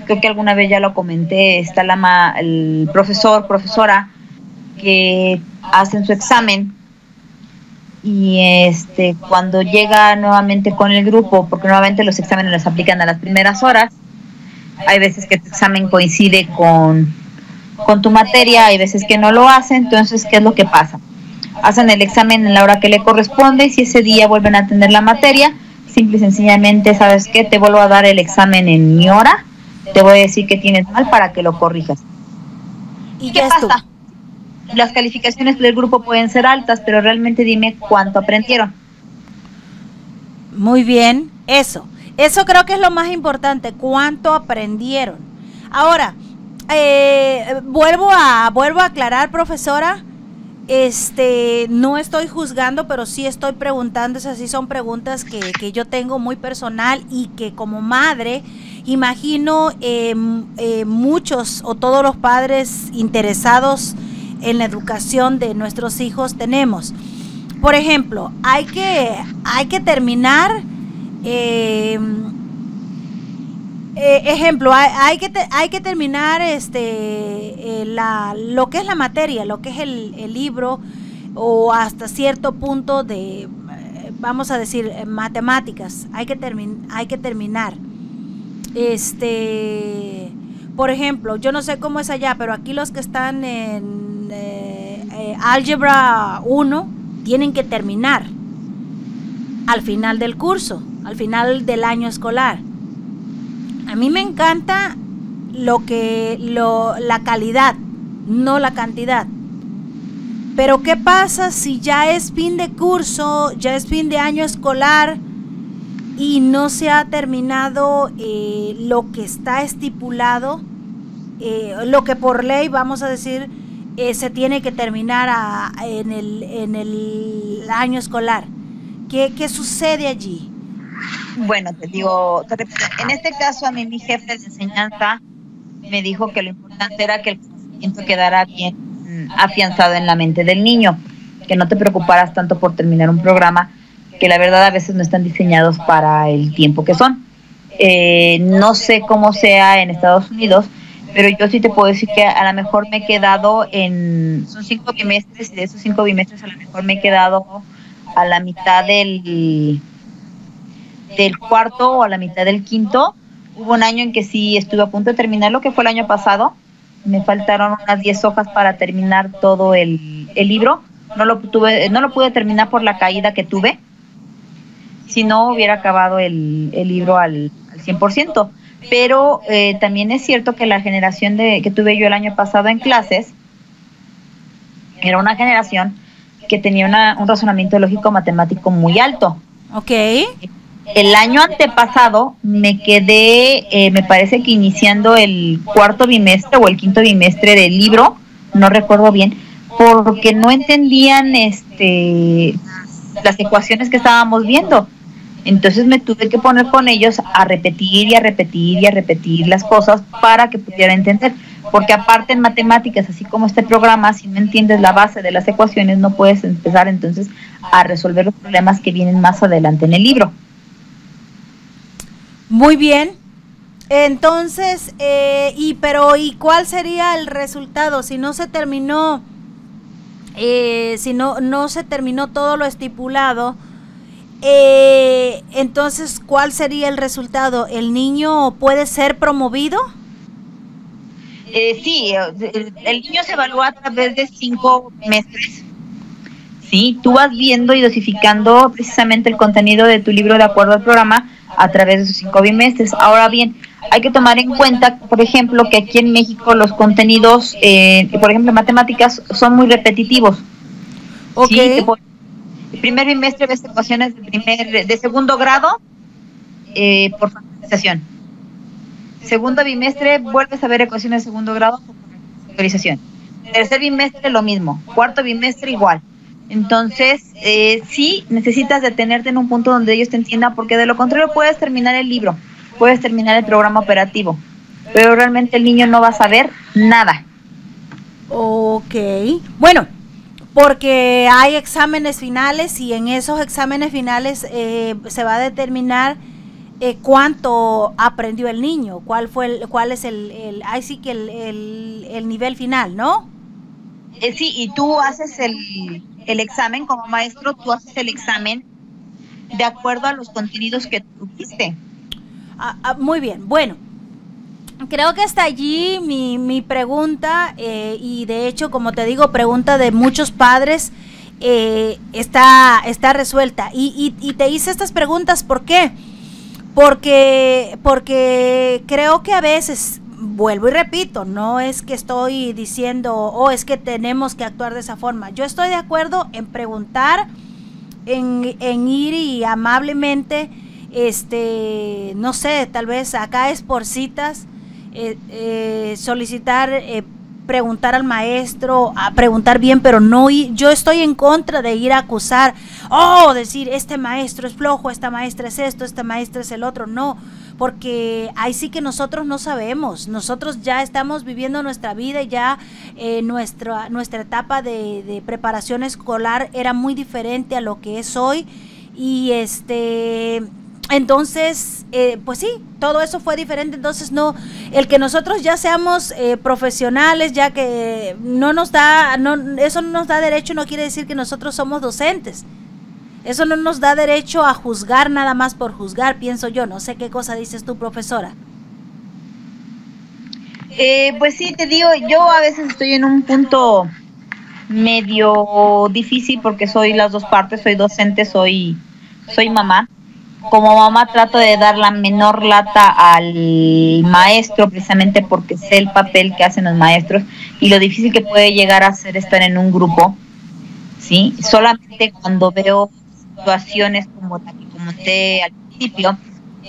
Creo que alguna vez ya lo comenté, está la ma- el profesor, profesora, que hacen su examen y este cuando llega nuevamente con el grupo, porque nuevamente los exámenes los aplican a las primeras horas, hay veces que tu examen coincide con, con tu materia, hay veces que no lo hacen, entonces, ¿qué es lo que pasa? hacen el examen en la hora que le corresponde y si ese día vuelven a tener la materia, simple y sencillamente, ¿sabes qué? Te vuelvo a dar el examen en mi hora, te voy a decir que tienes mal para que lo corrijas. ¿Y qué pasa? Las calificaciones del grupo pueden ser altas, pero realmente dime cuánto aprendieron. Muy bien, eso. Eso creo que es lo más importante, cuánto aprendieron. Ahora, eh, vuelvo a vuelvo a aclarar, profesora. Este, no estoy juzgando, pero sí estoy preguntando, esas sí son preguntas que, que yo tengo muy personal y que como madre imagino eh, m- eh, muchos o todos los padres interesados en la educación de nuestros hijos tenemos. Por ejemplo, hay que, hay que terminar, eh, eh, ejemplo, hay, hay que, te- hay que terminar este, eh, la, lo que es la materia, lo que es el, libro o hasta cierto punto de, vamos a decir, eh, matemáticas. Hay que, termin- hay que terminar. Este, por ejemplo, yo no sé cómo es allá, pero aquí los que están en eh, álgebra 1 tienen que terminar al final del curso, al final del año escolar. A mí me encanta lo que lo la calidad, no la cantidad. Pero ¿qué pasa si ya es fin de curso, ya es fin de año escolar y no se ha terminado eh, lo que está estipulado, eh, lo que por ley, vamos a decir, eh, se tiene que terminar en, el, en el año escolar? ¿Qué, qué sucede allí? Bueno, te digo, en este caso a mí mi jefe de enseñanza me dijo que lo importante era que el conocimiento quedara bien mm, afianzado en la mente del niño, que no te preocuparas tanto por terminar un programa, que la verdad a veces no están diseñados para el tiempo que son. Eh, no sé cómo sea en Estados Unidos, pero yo sí te puedo decir que a lo mejor me he quedado en, son cinco bimestres y de esos cinco bimestres a lo mejor me he quedado a la mitad del del cuarto o a la mitad del quinto. Hubo un año en que sí estuve a punto de terminar lo que fue el año pasado. Me faltaron unas 10 hojas para terminar todo el, el libro. No lo, tuve, no lo pude terminar por la caída que tuve. Si no, hubiera acabado el, el libro al, al 100%. Pero eh, también es cierto que la generación de, que tuve yo el año pasado en clases era una generación que tenía una- un razonamiento lógico matemático muy alto. Ok. El año antepasado me quedé, eh, me parece que iniciando el cuarto bimestre o el quinto bimestre del libro, no recuerdo bien, porque no entendían este las ecuaciones que estábamos viendo. Entonces me tuve que poner con ellos a repetir y a repetir y a repetir las cosas para que pudieran entender. Porque aparte en matemáticas, así como este programa, si no entiendes la base de las ecuaciones, no puedes empezar entonces a resolver los problemas que vienen más adelante en el libro. Muy bien. Entonces, eh, y pero ¿y cuál sería el resultado si no se terminó, eh, si no no se terminó todo lo estipulado? Eh, entonces, ¿cuál sería el resultado? ¿El niño puede ser promovido? Eh, sí, el, el niño se evalúa a través de cinco meses. Sí, tú vas viendo y dosificando precisamente el contenido de tu libro de acuerdo al programa a través de sus cinco bimestres. Ahora bien, hay que tomar en cuenta, por ejemplo, que aquí en México los contenidos, eh, por ejemplo, matemáticas, son muy repetitivos. Ok. Sí, te puedo- primer bimestre ves ecuaciones de, primer, de segundo grado eh, por factorización. Segundo bimestre vuelves a ver ecuaciones de segundo grado por factorización. Tercer bimestre lo mismo, cuarto bimestre igual. Entonces, eh, sí necesitas detenerte en un punto donde ellos te entiendan, porque de lo contrario puedes terminar el libro, puedes terminar el programa operativo, pero realmente el niño no va a saber nada. Ok. Bueno, porque hay exámenes finales y en esos exámenes finales eh, se va a determinar eh, cuánto aprendió el niño, cuál fue el, cuál es el, el ahí sí que el, el, el nivel final, ¿no? Eh, sí, y tú haces el, el examen como maestro, tú haces el examen de acuerdo a los contenidos que tuviste. Ah, ah, muy bien, bueno. Creo que hasta allí mi, mi pregunta, eh, y de hecho, como te digo, pregunta de muchos padres, eh, está, está resuelta. Y, y, y te hice estas preguntas, ¿por qué? Porque, porque creo que a veces, vuelvo y repito, no es que estoy diciendo, oh, es que tenemos que actuar de esa forma. Yo estoy de acuerdo en preguntar, en, en ir y amablemente, este, no sé, tal vez acá es por citas, eh, eh, solicitar, eh, preguntar al maestro, a preguntar bien, pero no ir, yo estoy en contra de ir a acusar, oh, decir, este maestro es flojo, esta maestra es esto, este maestro es el otro, no, porque ahí sí que nosotros no sabemos, nosotros ya estamos viviendo nuestra vida y ya eh, nuestra, nuestra etapa de preparación escolar era muy diferente a lo que es hoy y este entonces, eh, pues sí, todo eso fue diferente. Entonces, no, el que nosotros ya seamos eh, profesionales, ya que no nos da, no, eso no nos da derecho, no quiere decir que nosotros somos docentes. Eso no nos da derecho a juzgar nada más por juzgar, pienso yo. No sé qué cosa dices tú, profesora. Eh, pues sí, te digo, yo a veces estoy en un punto medio difícil porque soy las dos partes, soy docente, soy, soy mamá como mamá trato de dar la menor lata al maestro precisamente porque sé el papel que hacen los maestros y lo difícil que puede llegar a ser estar en un grupo, ¿sí? Solamente cuando veo situaciones como la que comenté al principio,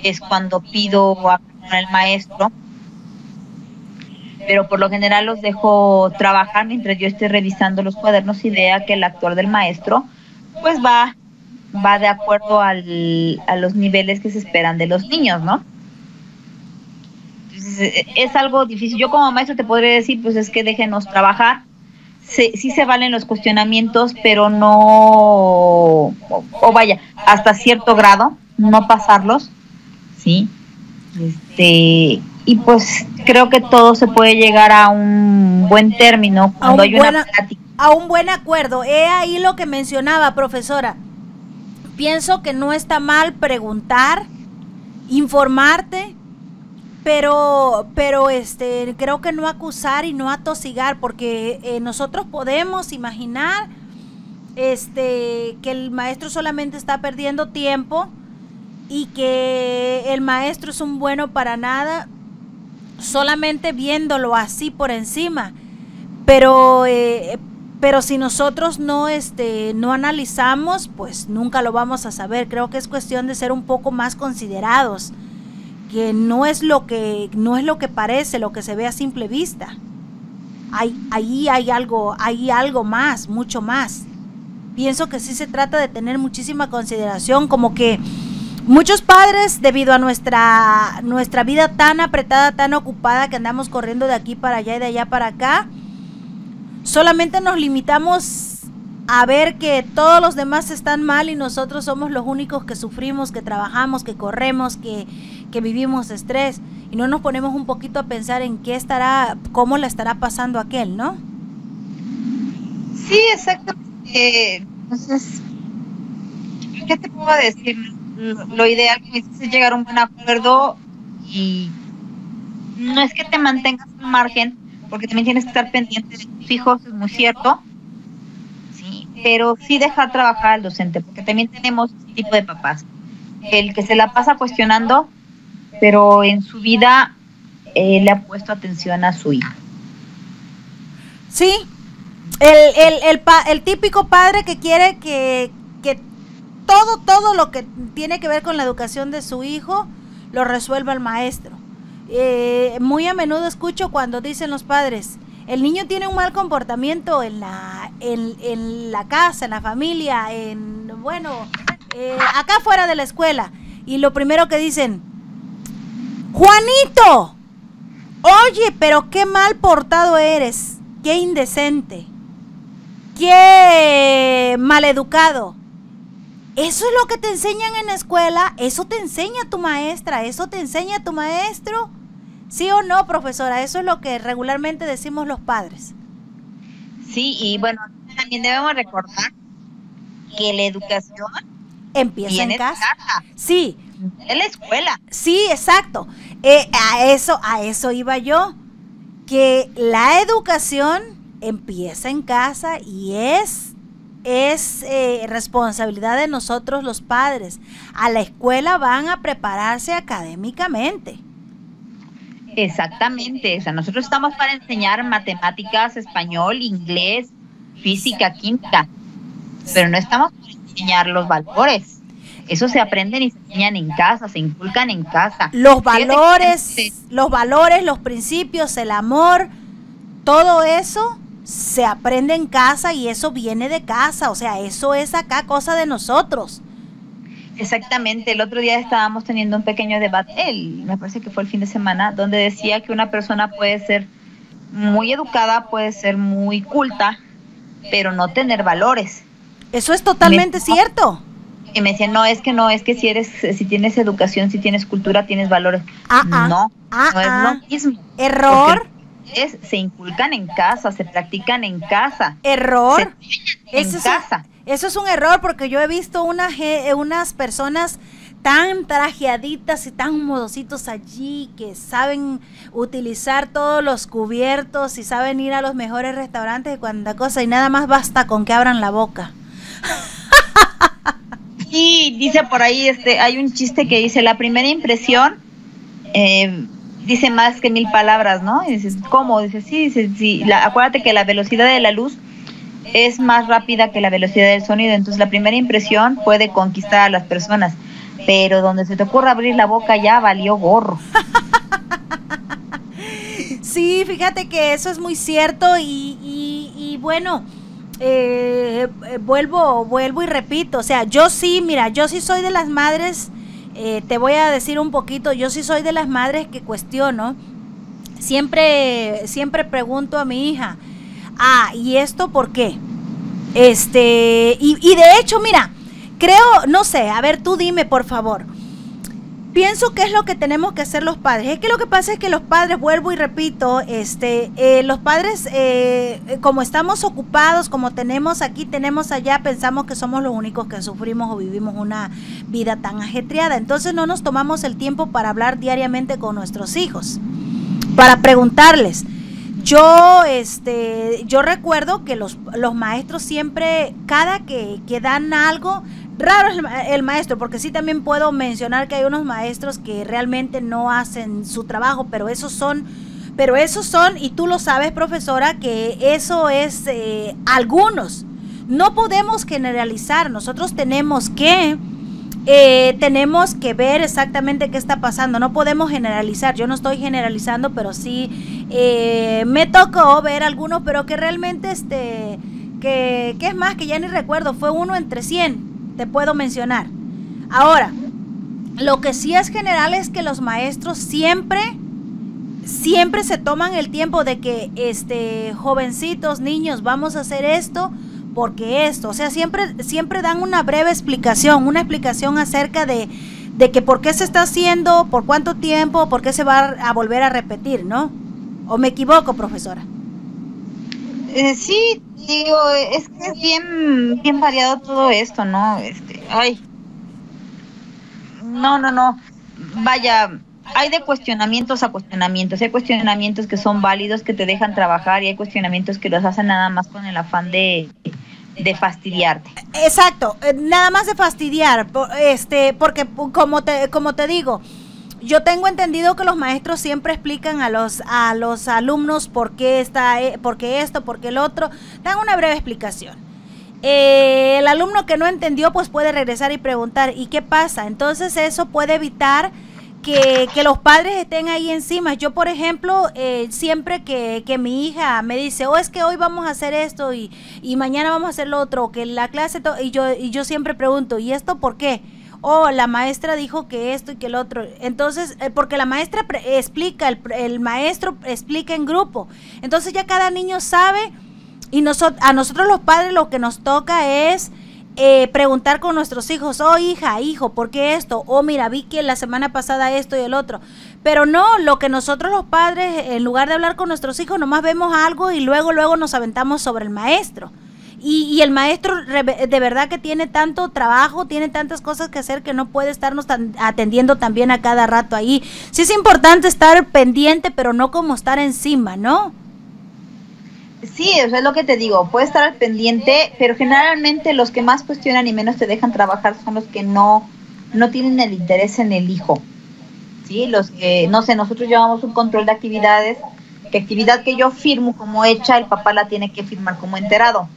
es cuando pido a al maestro, pero por lo general los dejo trabajar mientras yo esté revisando los cuadernos y vea que el actuar del maestro pues va va de acuerdo al, a los niveles que se esperan de los niños, ¿no? Entonces, eh, es algo difícil. Yo como maestro te podría decir, pues es que déjenos trabajar. Se, sí se valen los cuestionamientos, pero no, o, o vaya, hasta cierto grado, no pasarlos, ¿sí? Este, y pues creo que todo se puede llegar a un buen término cuando hay una plática. a un buen acuerdo. He ahí lo que mencionaba, profesora. Pienso que no está mal preguntar, informarte, pero, pero este, creo que no acusar y no atosigar, porque eh, nosotros podemos imaginar este, que el maestro solamente está perdiendo tiempo y que el maestro es un bueno para nada, solamente viéndolo así por encima. Pero, eh, pero si nosotros no, este, no analizamos, pues nunca lo vamos a saber. Creo que es cuestión de ser un poco más considerados, que no es lo que, no es lo que parece, lo que se ve a simple vista. Hay, ahí hay algo, hay algo más, mucho más. Pienso que sí se trata de tener muchísima consideración, como que muchos padres, debido a nuestra, nuestra vida tan apretada, tan ocupada, que andamos corriendo de aquí para allá y de allá para acá, solamente nos limitamos a ver que todos los demás están mal y nosotros somos los únicos que sufrimos, que trabajamos, que corremos, que, que vivimos estrés y no nos ponemos un poquito a pensar en qué estará, cómo le estará pasando aquel, ¿no? Sí, exactamente. Entonces, ¿qué te puedo decir? Lo lo ideal que es llegar a un buen acuerdo y no es que te mantengas al margen, porque también tienes que estar pendiente de tus hijos, es muy cierto. Sí, pero sí dejar trabajar al docente, porque también tenemos este tipo de papás. El que se la pasa cuestionando, pero en su vida eh, le ha puesto atención a su hijo. Sí, el, el, el, pa- el típico padre que quiere que, que todo, todo lo que tiene que ver con la educación de su hijo lo resuelva el maestro. Eh, muy a menudo escucho cuando dicen los padres, El niño tiene un mal comportamiento en la, en, en la casa, en la familia, en, bueno, eh, acá fuera de la escuela. Y lo primero que dicen, Juanito, oye, pero qué mal portado eres, qué indecente, qué maleducado. Eso es lo que te enseñan en la escuela, eso te enseña tu maestra, eso te enseña tu maestro. ¿Sí o no, profesora? Eso es lo que regularmente decimos los padres. Sí, y bueno, también debemos recordar que la educación Empieza viene en casa. Sí, en la escuela. Sí, exacto. Eh, a eso, a eso iba yo. Que la educación empieza en casa y es, es eh, responsabilidad de nosotros los padres. A la escuela van a prepararse académicamente. Exactamente, o sea, nosotros estamos para enseñar matemáticas, español, inglés, física, química, pero no estamos para enseñar los valores. Eso se aprenden y se enseñan en casa, se inculcan en casa. Los valores, los valores, los principios, el amor, todo eso se aprende en casa y eso viene de casa. O sea, eso es acá cosa de nosotros. Exactamente, el otro día estábamos teniendo un pequeño debate, el, me parece que fue el fin de semana, donde decía que una persona puede ser muy educada, puede ser muy culta, pero no tener valores. Eso es totalmente Me- cierto. Y me decían, no, es que no, es que si eres, si tienes educación, si tienes cultura, tienes valores. Ah, ah. no, Ah, no es ah. lo mismo. Error, es, se inculcan en casa, se practican en casa. error. en Eso casa. Eso es un error porque yo he visto una, ge- unas personas tan trajeaditas y tan modositos allí que saben utilizar todos los cubiertos y saben ir a los mejores restaurantes y cuanta cosa y nada más basta con que abran la boca. Y dice por ahí, este, hay un chiste que dice, la primera impresión eh, dice más que mil palabras, ¿no? Y dices, ¿cómo? Dice, sí, dice, sí, la- acuérdate que la velocidad de la luz es más rápida que la velocidad del sonido, entonces la primera impresión puede conquistar a las personas, pero donde se te ocurra abrir la boca ya valió gorro. Sí, fíjate que eso es muy cierto y, y- bueno, eh, vuelvo, vuelvo y repito, o sea, yo sí, mira, yo sí soy de las madres, eh, te voy a decir un poquito, yo sí soy de las madres que cuestiono, siempre, siempre pregunto a mi hija, ah, ¿y esto por qué? Este, y, y de hecho, mira, creo, no sé, a ver, tú dime por favor. Pienso que es lo que tenemos que hacer los padres. Es que lo que pasa es que los padres, vuelvo y repito, este, eh, los padres, eh, eh, como estamos ocupados, como tenemos aquí, tenemos allá, pensamos que somos los únicos que sufrimos o vivimos una vida tan ajetreada. Entonces no nos tomamos el tiempo para hablar diariamente con nuestros hijos, para preguntarles. Yo, este, yo recuerdo que los, los maestros siempre, cada que, que dan algo, raro es el, el maestro, porque sí también puedo mencionar que hay unos maestros que realmente no hacen su trabajo, pero esos son, pero esos son, y tú lo sabes, profesora, que eso es eh, algunos. No podemos generalizar, nosotros tenemos que eh, tenemos que ver exactamente qué está pasando. No podemos generalizar. Yo no estoy generalizando, pero sí eh, me tocó ver algunos, pero que realmente, este, que, que es más, que ya ni recuerdo, fue uno entre 100, te puedo mencionar. Ahora, lo que sí es general es que los maestros siempre, siempre se toman el tiempo de que, este, jovencitos, niños, vamos a hacer esto porque esto, o sea, siempre, siempre dan una breve explicación, una explicación acerca de, de que por qué se está haciendo, por cuánto tiempo, por qué se va a volver a repetir, ¿no? ¿O me equivoco, profesora? Eh, sí, digo, es que es bien, bien variado todo esto, ¿no? Este, ay. No, no, no. Vaya, hay de cuestionamientos a cuestionamientos. Hay cuestionamientos que son válidos, que te dejan trabajar, y hay cuestionamientos que los hacen nada más con el afán de, de fastidiarte. Exacto, eh, nada más de fastidiar, este, porque como te, como te digo, yo tengo entendido que los maestros siempre explican a los, a los alumnos por qué está, eh, por qué esto, por qué el otro, dan una breve explicación. Eh, el alumno que no entendió, pues puede regresar y preguntar, ¿y qué pasa? Entonces eso puede evitar que, que los padres estén ahí encima. Yo, por ejemplo, eh, siempre que, que mi hija me dice, oh, es que hoy vamos a hacer esto y, y mañana vamos a hacer lo otro, que la clase, y yo, y yo siempre pregunto, ¿y esto por qué? Oh, la maestra dijo que esto y que el otro. Entonces, eh, porque la maestra explica, el, el maestro explica en grupo. Entonces ya cada niño sabe y noso- a nosotros los padres lo que nos toca es eh, preguntar con nuestros hijos, oh hija, hijo, ¿por qué esto? Oh, mira, vi que la semana pasada esto y el otro. Pero no, lo que nosotros los padres, en lugar de hablar con nuestros hijos, nomás vemos algo y luego, luego nos aventamos sobre el maestro. Y, y el maestro de verdad que tiene tanto trabajo, tiene tantas cosas que hacer que no puede estarnos tan- atendiendo también a cada rato ahí. Sí es importante estar pendiente, pero no como estar encima, ¿no? Sí, o sea, es lo que te digo, puedes estar al pendiente, pero generalmente los que más cuestionan y menos te dejan trabajar son los que no, no tienen el interés en el hijo. Sí, los que, no sé, nosotros llevamos un control de actividades, que actividad que yo firmo como hecha, el papá la tiene que firmar como enterado.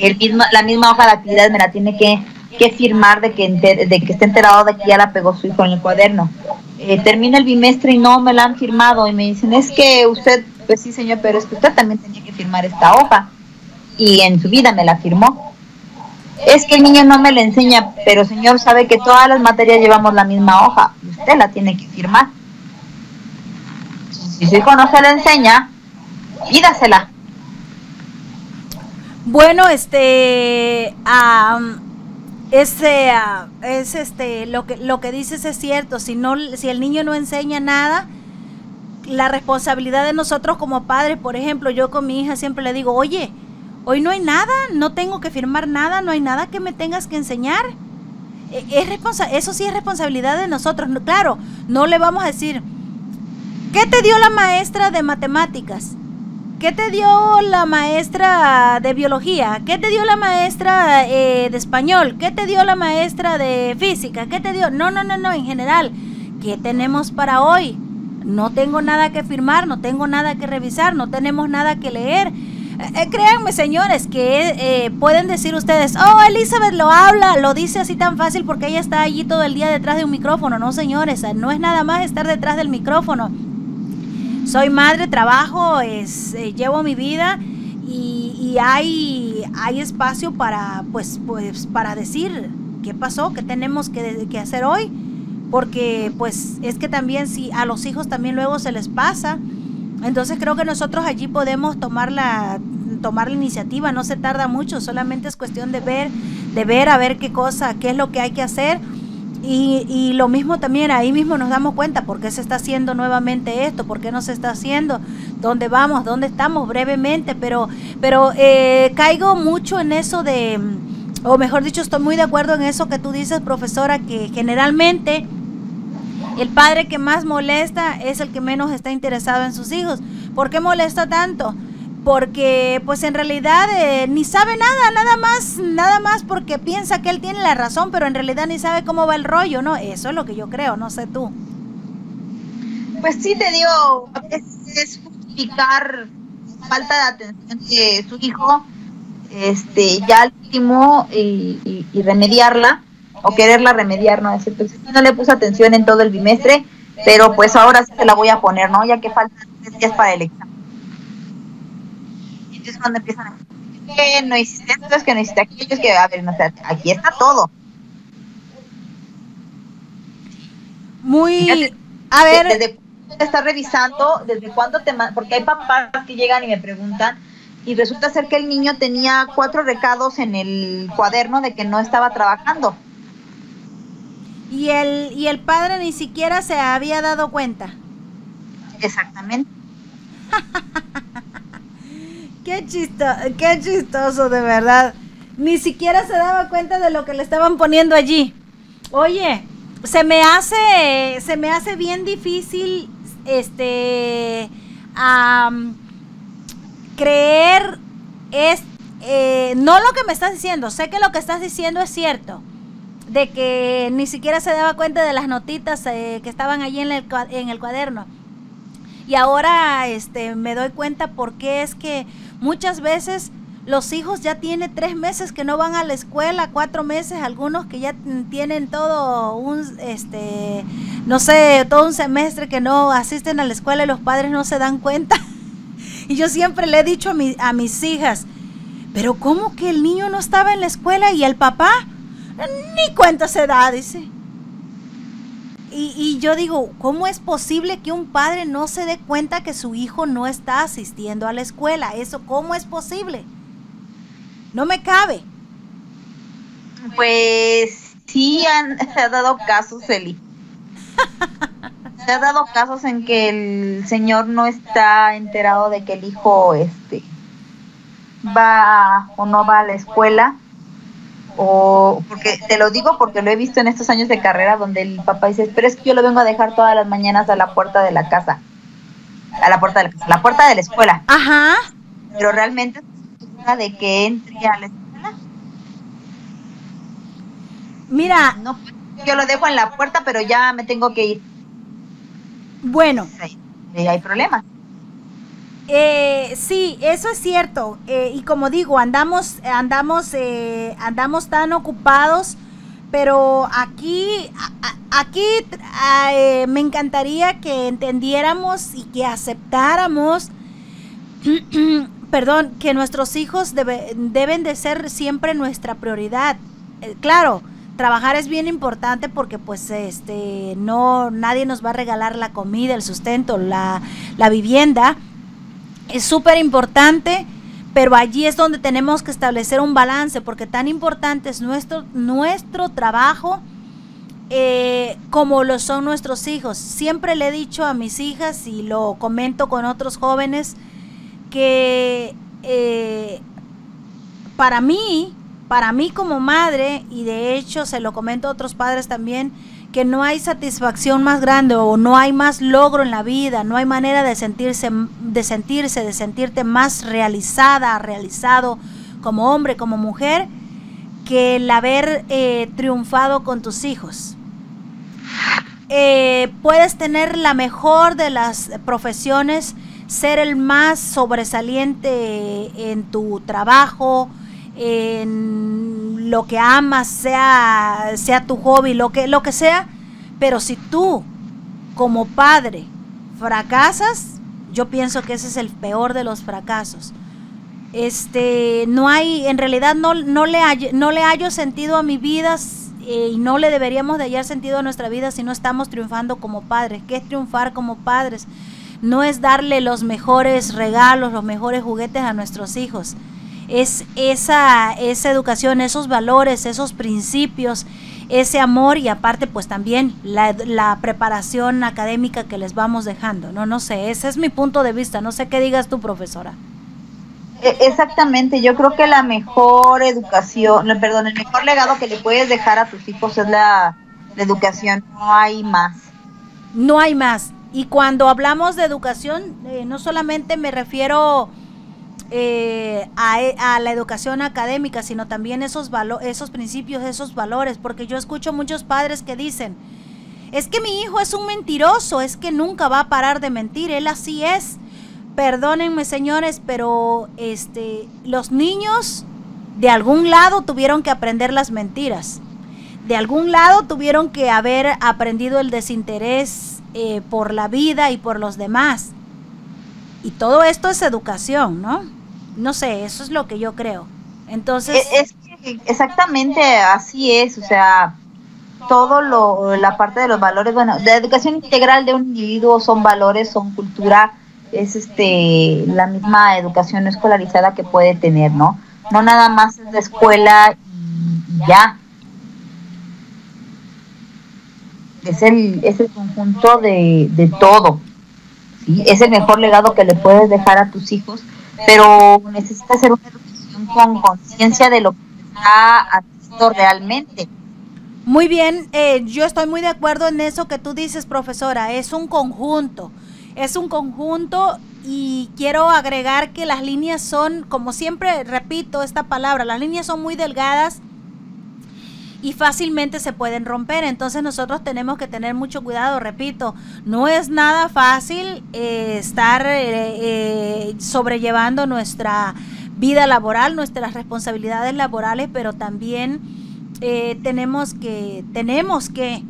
El mismo, la misma hoja de actividades me la tiene que, que firmar de que, enter- de que esté enterado de que ya la pegó su hijo en el cuaderno. Eh, termina el bimestre y no me la han firmado y me dicen, es que usted, pues sí señor, pero es que usted también tenía que firmar esta hoja y en su vida me la firmó. Es que el niño no me la enseña, pero señor sabe que todas las materias llevamos la misma hoja y usted la tiene que firmar. Si su hijo no se la enseña, pídasela. Bueno, este, ah, es este, lo que, lo que dices es cierto. Si no, si el niño no enseña nada, la responsabilidad de nosotros como padres, por ejemplo, yo con mi hija siempre le digo, oye, hoy no hay nada, no tengo que firmar nada, no hay nada que me tengas que enseñar. E- Es responsa- eso sí es responsabilidad de nosotros. No- Claro, no le vamos a decir, ¿qué te dio la maestra de matemáticas? ¿Qué te dio la maestra de biología? ¿Qué te dio la maestra eh, de español? ¿Qué te dio la maestra de física? ¿Qué te dio? No, no, no, no, en general. ¿Qué tenemos para hoy? No tengo nada que firmar, no tengo nada que revisar, no tenemos nada que leer. Eh, eh, créanme, señores, que eh, pueden decir ustedes, oh, Elizabeth lo habla, lo dice así tan fácil porque ella está allí todo el día detrás de un micrófono. No, señores, no es nada más estar detrás del micrófono soy madre, trabajo, es, eh, llevo mi vida y, hay, hay espacio para, pues, pues, para decir qué pasó, qué tenemos que, que hacer hoy, porque pues es que también si a los hijos también luego se les pasa, entonces creo que nosotros allí podemos tomar la, tomar la iniciativa, no se tarda mucho, solamente es cuestión de ver, de ver a ver qué cosa, qué es lo que hay que hacer y, y lo mismo también, ahí mismo nos damos cuenta por qué se está haciendo nuevamente esto, por qué no se está haciendo, dónde vamos, dónde estamos brevemente, pero, pero eh, caigo mucho en eso de, o mejor dicho, estoy muy de acuerdo en eso que tú dices, profesora, que generalmente el padre que más molesta es el que menos está interesado en sus hijos. ¿Por qué molesta tanto? Porque pues en realidad eh, ni sabe nada, nada más, nada más porque piensa que él tiene la razón, pero en realidad ni sabe cómo va el rollo, ¿no? Eso es lo que yo creo, no sé tú. Pues sí te digo, veces es justificar falta de atención de su hijo, este, ya al último y, remediarla o quererla remediar, ¿no? Pues sí, no le puse atención en todo el bimestre, pero pues ahora sí se la voy a poner, ¿no? Ya que faltan tres días para el examen. Entonces cuando empiezan a que no hiciste esto, es que no hiciste aquello, es que, a ver, no, o sea, aquí está todo. Muy... Fíjate, A ver, Desde te estás revisando, desde cuándo te man- porque hay papás que llegan y me preguntan y resulta ser que el niño tenía cuatro recados en el cuaderno de que no estaba trabajando. y el, y el padre ni siquiera se había dado cuenta. Exactamente. Qué chistoso, qué chistoso, de verdad. Ni siquiera se daba cuenta de lo que le estaban poniendo allí. Oye, se me hace, se me hace bien difícil, este, creer es, eh, no lo que me estás diciendo. Sé que lo que estás diciendo es cierto, de que ni siquiera se daba cuenta de las notitas eh, que estaban allí en el, cua- en el cuaderno. Y ahora este, me doy cuenta por qué es que muchas veces Los hijos ya tienen tres meses que no van a la escuela, cuatro meses, algunos que ya tienen todo un, este, no sé, todo un semestre que no asisten a la escuela y los padres no se dan cuenta. Y yo siempre le he dicho a, mi, a mis hijas, pero ¿cómo que el niño no estaba en la escuela y el papá? Ni cuenta se da, dice. Y, y, yo digo, ¿cómo es posible que un padre no se dé cuenta que su hijo no está asistiendo a la escuela? Eso, ¿cómo es posible? No me cabe. Pues sí, han, se ha dado casos, Eli. se ha dado casos en que el señor no está enterado de que el hijo este va o no va a la escuela o porque te lo digo porque lo he visto en estos años de carrera donde el papá dice, pero es que yo lo vengo a dejar todas las mañanas a la puerta de la casa. A la puerta de la casa, a la puerta de la escuela. Ajá. Pero realmente de que entre a la escuela. Mira, no, yo lo dejo en la puerta, pero ya me tengo que ir. Bueno, hay, hay problemas. Eh, sí, eso es cierto. Eh, y como digo, andamos, andamos, eh, andamos tan ocupados, pero aquí, aquí eh, me encantaría que entendiéramos y que aceptáramos perdón, que nuestros hijos debe, deben de ser siempre nuestra prioridad. Eh, claro, trabajar es bien importante porque pues este no nadie nos va a regalar la comida, el sustento, la, la vivienda. Es súper importante, pero allí es donde tenemos que establecer un balance porque tan importante es nuestro, nuestro trabajo eh, como lo son nuestros hijos. Siempre le he dicho a mis hijas y lo comento con otros jóvenes, que eh, para mí, para mí como madre, y de hecho se lo comento a otros padres también, que no hay satisfacción más grande o no hay más logro en la vida, no hay manera de sentirse, de sentirse, de sentirte más realizada, realizado como hombre, como mujer, que el haber eh, triunfado con tus hijos. Eh, puedes tener la mejor de las profesiones, ser el más sobresaliente en tu trabajo, en lo que amas, sea, sea tu hobby, lo que, lo que sea, pero si tú como padre fracasas, yo pienso que ese es el peor de los fracasos. Este, no hay, en realidad no, no, le, hallo, no le hallo sentido a mi vida eh, y no le deberíamos de hallar sentido a nuestra vida si no estamos triunfando como padres. ¿Qué es triunfar como padres? no es darle los mejores regalos, los mejores juguetes a nuestros hijos. Es esa, esa educación, esos valores, esos principios, ese amor y aparte pues también la, la, preparación académica que les vamos dejando. No, no sé, ese es mi punto de vista. No sé qué digas tú, profesora. E, exactamente, yo creo que la mejor educación, perdón, el mejor legado que le puedes dejar a tus hijos es la, la educación, no hay más. No hay más. Y cuando hablamos de educación, eh, no solamente me refiero eh, a, a, la educación académica, sino también esos, esos principios, esos valores, porque yo escucho muchos padres que dicen, es que mi hijo es un mentiroso, es que nunca va a parar de mentir, él así es. Perdónenme señores, pero este, los niños de algún lado tuvieron que aprender las mentiras. De algún lado tuvieron que haber aprendido el desinterés eh, por la vida y por los demás. Y todo esto es educación, ¿no? No sé, eso es lo que yo creo. Entonces... E, es, exactamente así es, o sea, todo lo, la parte de los valores, bueno, la educación integral de un individuo son valores, son cultura, es este la misma educación escolarizada que puede tener, ¿no? No nada más es de escuela y ya, es el, es el conjunto de, de todo. Es el mejor legado que le puedes dejar a tus hijos, pero necesitas hacer una educación con conciencia de lo que está haciendo realmente. Muy bien, eh, yo estoy muy de acuerdo en eso que tú dices, profesora. Es un conjunto, es un conjunto y quiero agregar que las líneas son, como siempre repito esta palabra, las líneas son muy delgadas y fácilmente se pueden romper. Entonces nosotros tenemos que tener mucho cuidado, repito, no es nada fácil eh, estar eh, eh, sobrellevando nuestra vida laboral, nuestras responsabilidades laborales, pero también eh, tenemos que tenemos que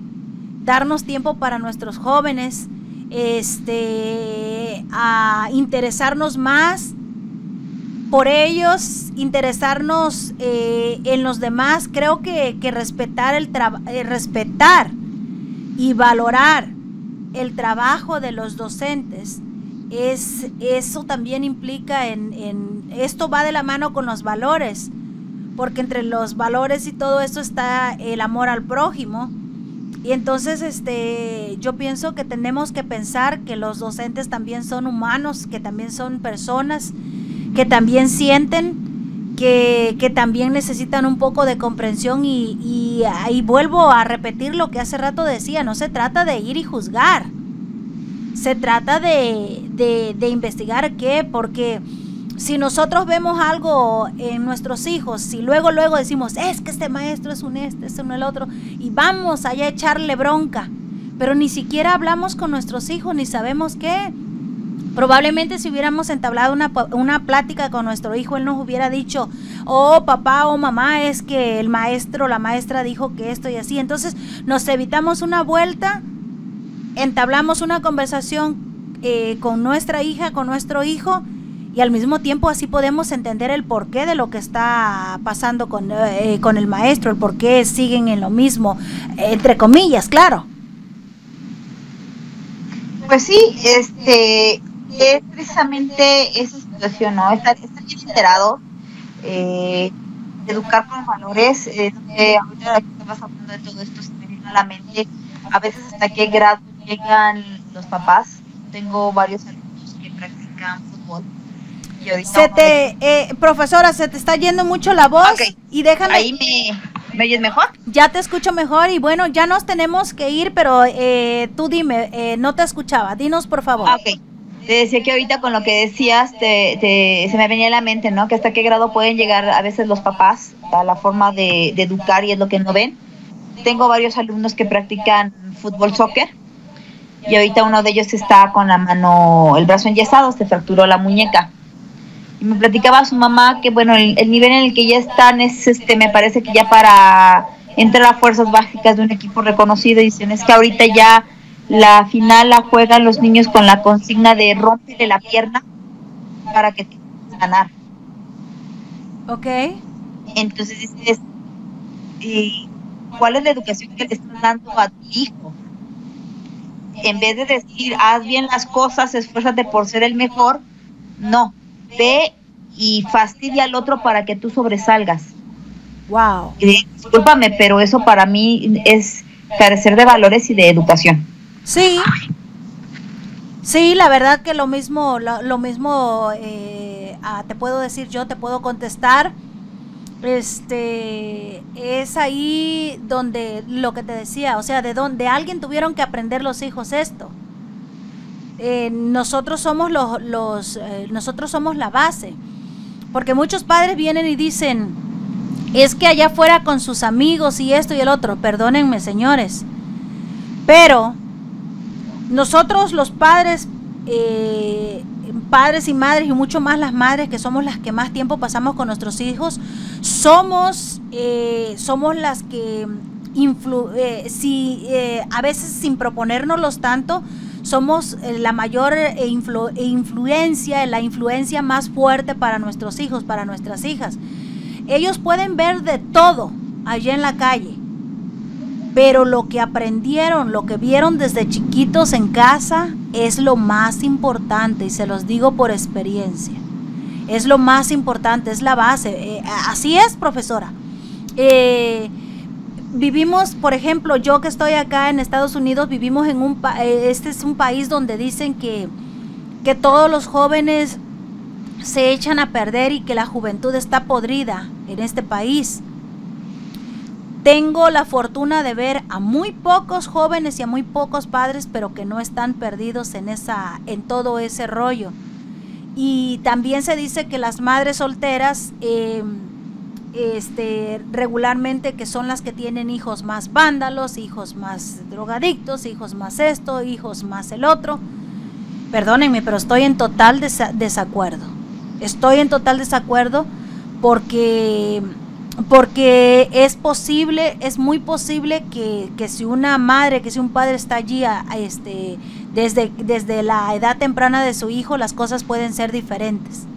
darnos tiempo para nuestros jóvenes, este, a interesarnos más por ellos, interesarnos eh, en los demás. Creo que, que respetar el eh, respetar y valorar el trabajo de los docentes es eso también implica en, en esto va de la mano con los valores porque entre los valores y todo eso está el amor al prójimo y entonces este yo pienso que tenemos que pensar que los docentes también son humanos que también son personas que también sienten que, que también necesitan un poco de comprensión y, y vuelvo a repetir lo que hace rato decía no se trata de ir y juzgar se trata de, de, de investigar qué, porque si nosotros vemos algo en nuestros hijos, si luego, luego decimos, es que este maestro es un este, es un el otro, y vamos allá a echarle bronca, pero ni siquiera hablamos con nuestros hijos, ni sabemos qué. Probablemente si hubiéramos entablado una, una plática con nuestro hijo, él nos hubiera dicho, oh papá o oh, mamá, es que el maestro, la maestra dijo que esto y así. Entonces nos evitamos una vuelta entablamos una conversación eh, con nuestra hija, con nuestro hijo, y al mismo tiempo así podemos entender el porqué de lo que está pasando con, eh, con el maestro, el por qué siguen en lo mismo, entre comillas, claro. Pues sí, este es precisamente esa situación, ¿no? Estar, estar bien enterado, eh, educar con valores, eh, ahorita que estabas hablando de todo esto se me viene a la mente, a veces hasta qué grado llegan los papás. Tengo varios alumnos que practican fútbol. Se te, eh, profesora, se te está yendo mucho la voz y déjame. Ahí me, me oyes mejor. Ya te escucho mejor y bueno, ya nos tenemos que ir, pero eh, tú dime, eh, no te escuchaba, dinos por favor. Ok, te decía que ahorita con lo que decías te, se me venía a la mente, ¿no? Que hasta qué grado pueden llegar a veces los papás a la forma de, educar y es lo que no ven. Tengo varios alumnos que practican fútbol, soccer y ahorita uno de ellos está con la mano, el brazo enyesado, se fracturó la muñeca. Y me platicaba su mamá que, bueno, el, nivel en el que ya están es, este, me parece que ya para entrar a fuerzas básicas de un equipo reconocido, dicen, es que ahorita ya la final la juegan los niños con la consigna de rompele la pierna para que te ganar. Ok. Entonces dices, ¿cuál es la educación que le estás dando a tu hijo? en vez de decir, haz bien las cosas, esfuérzate por ser el mejor, no, ve y fastidia al otro para que tú sobresalgas. Wow. discúlpame, pero eso para mí es carecer de valores y de educación. Sí. Sí, la verdad que lo mismo, lo, mismo eh, ah, te puedo decir yo, te puedo contestar este es ahí donde lo que te decía, o sea, de donde alguien tuvieron que aprender los hijos esto. Eh, nosotros somos los, los eh, nosotros somos la base, porque muchos padres vienen y dicen es que allá afuera con sus amigos y esto y el otro, perdónenme señores, pero nosotros los padres eh, padres y madres y mucho más las madres que somos las que más tiempo pasamos con nuestros hijos, somos, eh, somos las que eh, si, a veces sin proponérnoslos tanto, somos la mayor influencia, la influencia más fuerte para nuestros hijos, para nuestras hijas. Ellos pueden ver de todo allá en la calle, pero lo que aprendieron, lo que vieron desde chiquitos en casa es lo más importante y se los digo por experiencia. Es lo más importante, es la base. Eh, así es, profesora. Eh, vivimos, por ejemplo, yo que estoy acá en Estados Unidos, vivimos en un eh, este es un país donde dicen que, que todos los jóvenes se echan a perder y que la juventud está podrida en este país. Tengo la fortuna de ver a muy pocos jóvenes y a muy pocos padres, pero que no están perdidos en esa, en todo ese rollo. Y también se dice que las madres solteras, eh, este, regularmente que son las que tienen hijos más vándalos, hijos más drogadictos, hijos más esto, hijos más el otro. Perdónenme, pero estoy en total desacuerdo. Estoy en total desacuerdo porque porque es posible, es muy posible que, que si una madre, que si un padre está allí a- este, desde, desde la edad temprana de su hijo, las cosas pueden ser diferentes.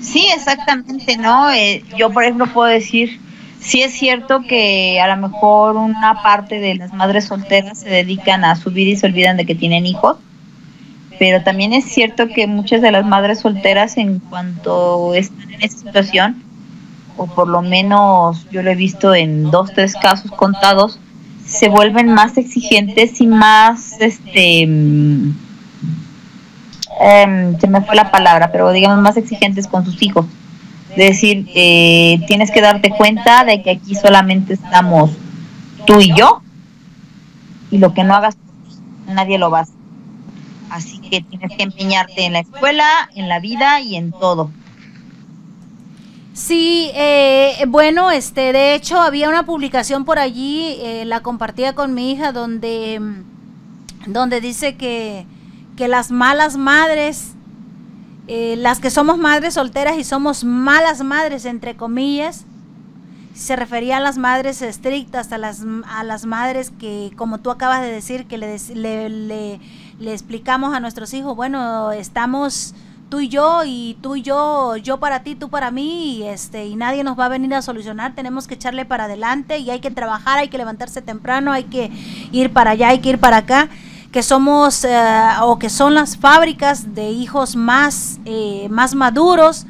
Sí, exactamente, ¿no? Eh, yo, por ejemplo, puedo decir, sí es cierto que a lo mejor una parte de las madres solteras se dedican a su vida y se olvidan de que tienen hijos, pero también es cierto que muchas de las madres solteras, en cuanto están en esa situación, o por lo menos yo lo he visto en dos, tres casos contados, se vuelven más exigentes y más, este, em, se me fue la palabra, pero digamos más exigentes con sus hijos. Es decir, eh, tienes que darte cuenta de que aquí solamente estamos tú y yo, y lo que no hagas, nadie lo va a hacer. Que tienes que empeñarte en la escuela, en la vida y en todo. Sí, eh, bueno, este, de hecho había una publicación por allí, eh, la compartía con mi hija, donde, mm, donde dice que, que las malas madres, eh, las que somos madres solteras y somos malas madres, entre comillas, se refería a las madres estrictas, a las, a las madres que, como tú acabas de decir, que le- le explicamos a nuestros hijos, bueno, estamos tú y yo y tú y yo, yo para ti, tú para mí, y este y nadie nos va a venir a solucionar, tenemos que echarle para adelante y hay que trabajar, hay que levantarse temprano, hay que ir para allá, hay que ir para acá, que somos eh, o que son las fábricas de hijos más eh, más maduros,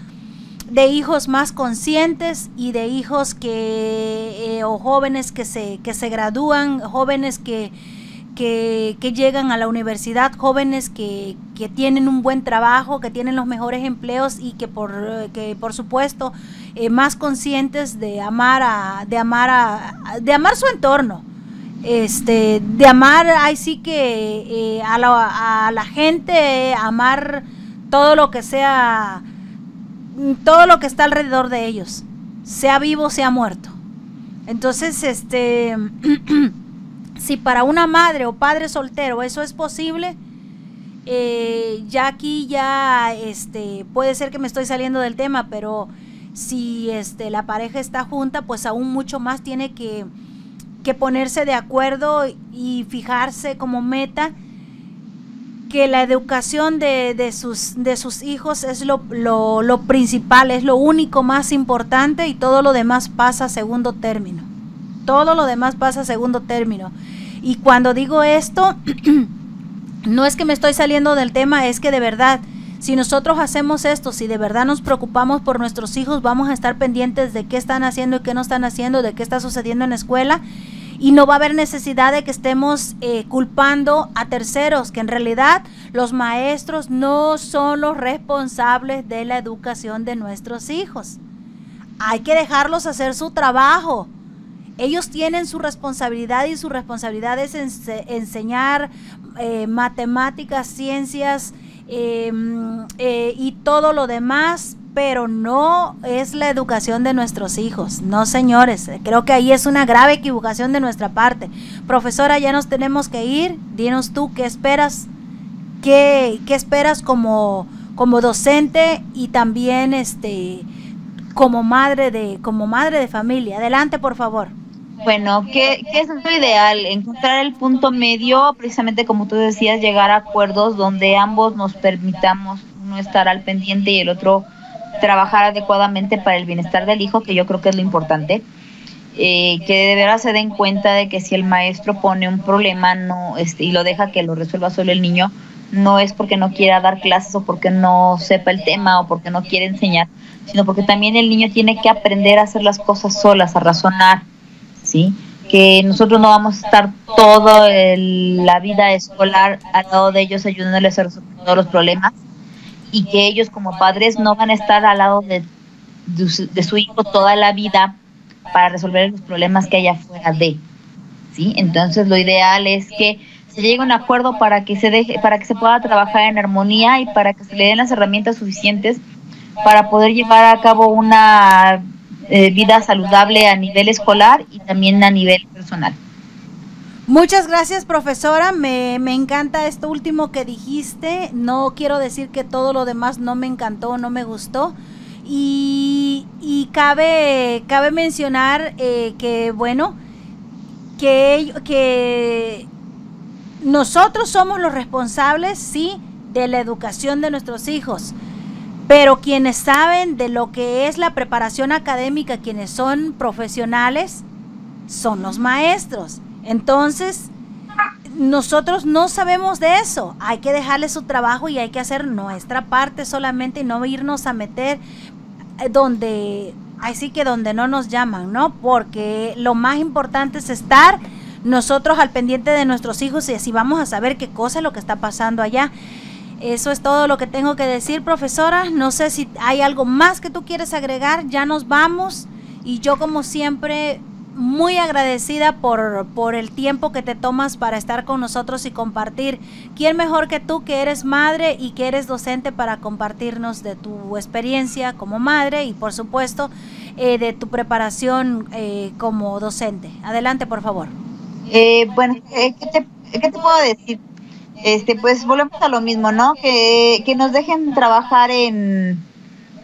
de hijos más conscientes y de hijos que eh, o jóvenes que se que se gradúan, jóvenes que que, llegan a la universidad, jóvenes que, que tienen un buen trabajo, que tienen los mejores empleos y que por, que por supuesto eh, más conscientes de amar a, de amar a, de amar su entorno, este, de amar, ahí sí que eh, a, la, a la gente, amar todo lo que sea, todo lo que está alrededor de ellos, sea vivo, sea muerto. Entonces, este si para una madre o padre soltero eso es posible, eh, ya aquí ya este puede ser que me estoy saliendo del tema, pero si este la pareja está junta, pues aún mucho más tiene que, que ponerse de acuerdo y fijarse como meta que la educación de, de sus, de sus hijos es lo, lo, lo principal, es lo único más importante y todo lo demás pasa a segundo término. Todo lo demás pasa a segundo término. Y cuando digo esto, no es que me estoy saliendo del tema, es que de verdad, si nosotros hacemos esto, si de verdad nos preocupamos por nuestros hijos, vamos a estar pendientes de qué están haciendo y qué no están haciendo, de qué está sucediendo en la escuela. Y no va a haber necesidad de que estemos eh, culpando a terceros, que en realidad los maestros no son los responsables de la educación de nuestros hijos. Hay que dejarlos hacer su trabajo. Ellos tienen su responsabilidad y su responsabilidad es ense- enseñar eh, matemáticas, ciencias mm, eh, y todo lo demás, pero no es la educación de nuestros hijos. No, señores, creo que ahí es una grave equivocación de nuestra parte. Profesora, ya nos tenemos que ir. Dinos tú qué esperas, qué, qué esperas como, como docente y también este como madre de como madre de familia. Adelante, por favor. Bueno, ¿qué, es lo ideal? Encontrar el punto medio, precisamente como tú decías, llegar a acuerdos donde ambos nos permitamos uno estar al pendiente y el otro trabajar adecuadamente para el bienestar del hijo, que yo creo que es lo importante. Eh, que de veras se den cuenta de que si el maestro pone un problema no este, y lo deja que lo resuelva solo el niño, no es porque no quiera dar clases o porque no sepa el tema o porque no quiere enseñar, sino porque también el niño tiene que aprender a hacer las cosas solas, a razonar, ¿sí? Que nosotros no vamos a estar toda la vida escolar al lado de ellos ayudándoles a resolver todos los problemas y que ellos como padres no van a estar al lado de, de su hijo toda la vida para resolver los problemas que hay afuera de, ¿sí? Entonces lo ideal es que se llegue a un acuerdo para que se deje, para que se pueda trabajar en armonía y para que se le den las herramientas suficientes para poder llevar a cabo una eh, vida saludable a nivel escolar y también a nivel personal. Muchas gracias, profesora. Me, me, encanta esto último que dijiste. No quiero decir que todo lo demás no me encantó, no me gustó. Y, y cabe, cabe mencionar eh, que, bueno, que, que nosotros somos los responsables, sí, de la educación de nuestros hijos. Pero quienes saben de lo que es la preparación académica, quienes son profesionales, son los maestros. Entonces, nosotros no sabemos de eso. Hay que dejarle su trabajo y hay que hacer nuestra parte solamente y no irnos a meter eh, donde, así que donde no nos llaman, ¿no? Porque lo más importante es estar nosotros al pendiente de nuestros hijos y así vamos a saber qué cosa es lo que está pasando allá. Eso es todo lo que tengo que decir, profesora. No sé si hay algo más que tú quieres agregar. Ya nos vamos. Y yo como siempre muy agradecida por, por el tiempo que te tomas para estar con nosotros y compartir. ¿Quién mejor que tú que eres madre y que eres docente para compartirnos de tu experiencia como madre y por supuesto eh, de tu preparación eh, como docente? Adelante, por favor. Eh, bueno, ¿qué te, ¿qué, te, puedo decir? Este, pues volvemos a lo mismo, ¿no? Que, que nos dejen trabajar en,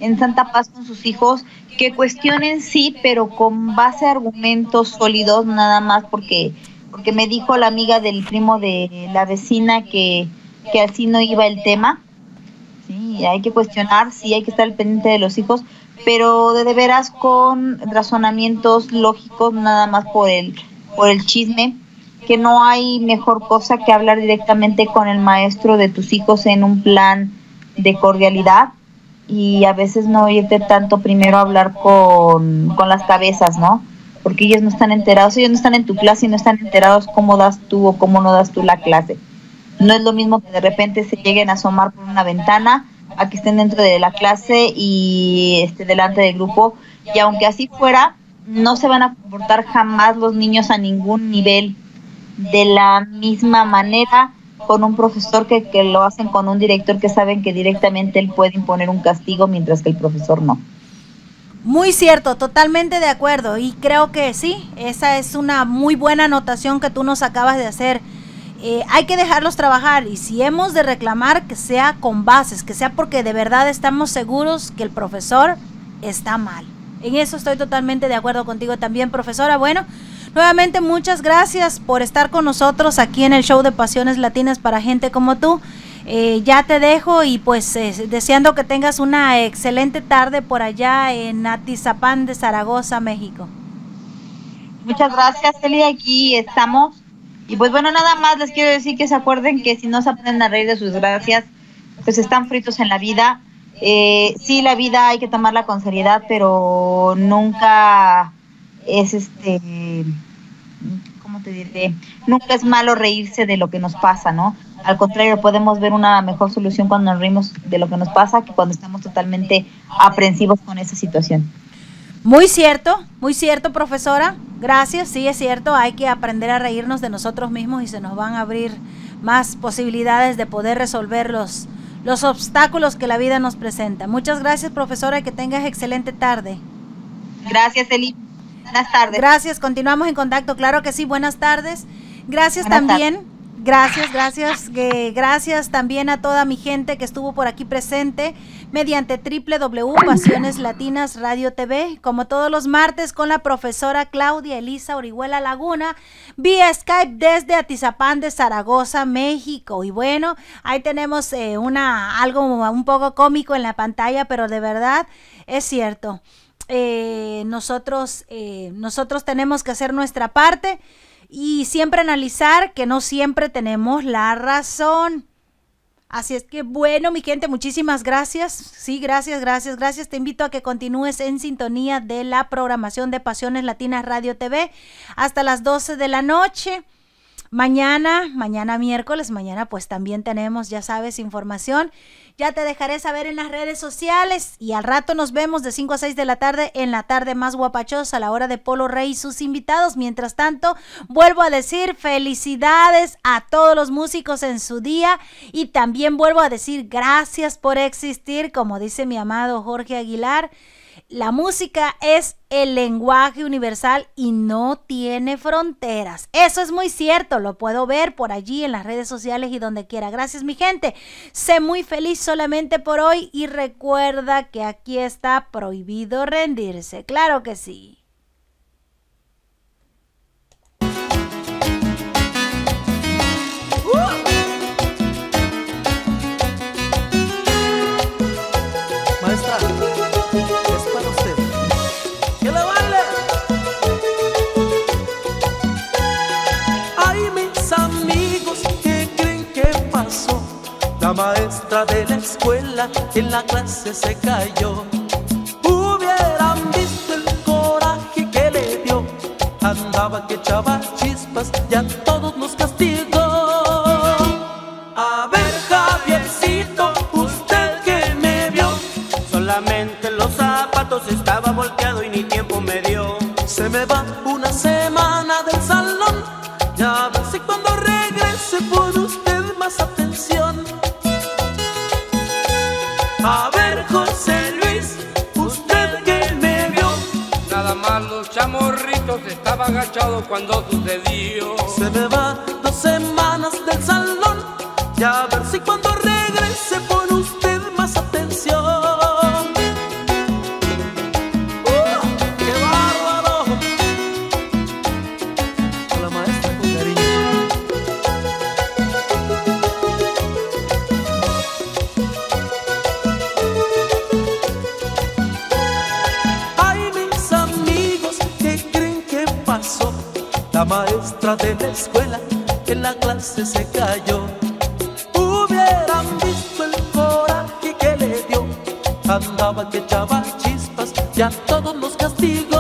en Santa Paz con sus hijos, que cuestionen sí, pero con base a argumentos sólidos, nada más porque porque me dijo la amiga del primo de la vecina que, que así no iba el tema. Sí, hay que cuestionar, sí, hay que estar al pendiente de los hijos, pero de, de veras con razonamientos lógicos, nada más por el, por el chisme, que no hay mejor cosa que hablar directamente con el maestro de tus hijos en un plan de cordialidad y a veces no irte tanto primero a hablar con, con las cabezas, ¿no? Porque ellos no están enterados, ellos no están en tu clase y no están enterados cómo das tú o cómo no das tú la clase. No es lo mismo que de repente se lleguen a asomar por una ventana a que estén dentro de la clase y este, delante del grupo. Y aunque así fuera, no se van a comportar jamás los niños a ningún nivel de la misma manera con un profesor que, que lo hacen con un director que saben que directamente él puede imponer un castigo mientras que el profesor no. Muy cierto, totalmente de acuerdo. Y creo que sí, esa es una muy buena anotación que tú nos acabas de hacer. Eh, hay que dejarlos trabajar y si hemos de reclamar que sea con bases, que sea porque de verdad estamos seguros que el profesor está mal. En eso estoy totalmente de acuerdo contigo también, profesora. Bueno, Nuevamente muchas gracias por estar con nosotros aquí en el show de Pasiones Latinas para gente como tú. Eh, ya te dejo y pues eh, deseando que tengas una excelente tarde por allá en Atizapán de Zaragoza, México. Muchas gracias, Celia. Aquí estamos. Y pues bueno, nada más les quiero decir que se acuerden que si no se aprenden a reír de sus gracias, pues están fritos en la vida. Eh, sí, la vida hay que tomarla con seriedad, pero nunca es este, ¿cómo te diré? Nunca es malo reírse de lo que nos pasa, ¿no? Al contrario, podemos ver una mejor solución cuando nos reímos de lo que nos pasa que cuando estamos totalmente aprensivos con esa situación. Muy cierto, muy cierto, profesora. Gracias, sí es cierto, hay que aprender a reírnos de nosotros mismos y se nos van a abrir más posibilidades de poder resolver los, los obstáculos que la vida nos presenta. Muchas gracias, profesora, y que tengas excelente tarde. Gracias, Eli. Buenas tardes. Gracias, continuamos en contacto, claro que sí, buenas tardes. Gracias buenas también. Tardes. Gracias, gracias, eh, gracias también a toda mi gente que estuvo por aquí presente mediante Pasiones Latinas Radio TV, como todos los martes con la profesora Claudia Elisa Orihuela Laguna, vía Skype desde Atizapán de Zaragoza, México. Y bueno, ahí tenemos eh, una algo un poco cómico en la pantalla, pero de verdad es cierto eh, nosotros, eh, nosotros tenemos que hacer nuestra parte y siempre analizar que no siempre tenemos la razón. Así es que bueno, mi gente, muchísimas gracias. Sí, gracias, gracias, gracias. Te invito a que continúes en sintonía de la programación de Pasiones Latinas Radio TV hasta las 12 de la noche. Mañana, mañana miércoles, mañana pues también tenemos, ya sabes, información ya te dejaré saber en las redes sociales y al rato nos vemos de 5 a 6 de la tarde en la tarde más guapachosa a la hora de Polo Rey y sus invitados. Mientras tanto, vuelvo a decir felicidades a todos los músicos en su día y también vuelvo a decir gracias por existir, como dice mi amado Jorge Aguilar. la música es el lenguaje universal y no tiene fronteras. Eso es muy cierto, lo puedo ver por allí en las redes sociales y donde quiera. Gracias mi gente. Sé muy feliz solamente por hoy y recuerda que aquí está prohibido rendirse. Claro que sí. La maestra de la escuela en la clase se cayó. Hubieran visto el coraje que le dio. Andaba que echaba chispas y a todos nos castigó. A ver, Javiercito, usted que me vio. Solamente los zapatos estaba volteado y ni tiempo me dio. Se me va una semana A ver, José Luis, usted que me vio. Nada más los chamorritos estaba agachado cuando sucedió. Se me va dos semanas del salón. Ya a ver si cuando regrese La maestra de la escuela en la clase se cayó. Hubieran visto el coraje que le dio. Andaba que echaba chispas y a todos los castigó.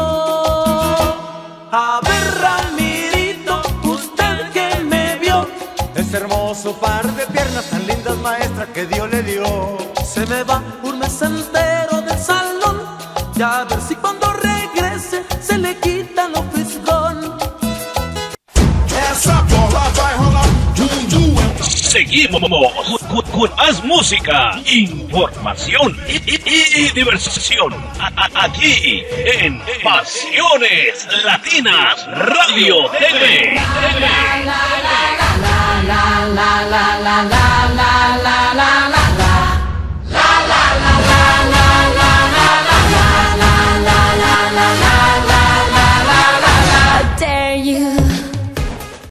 A ver, Ramirito, usted que me vio. Ese hermoso par de piernas tan lindas, maestra, que Dios le dio. Se me va un mes entero del salón. Ya a ver si cuando regrese se le quita Seguimos con, más música, información y, y- diversión. Aquí en Pasiones Latinas Radio TV.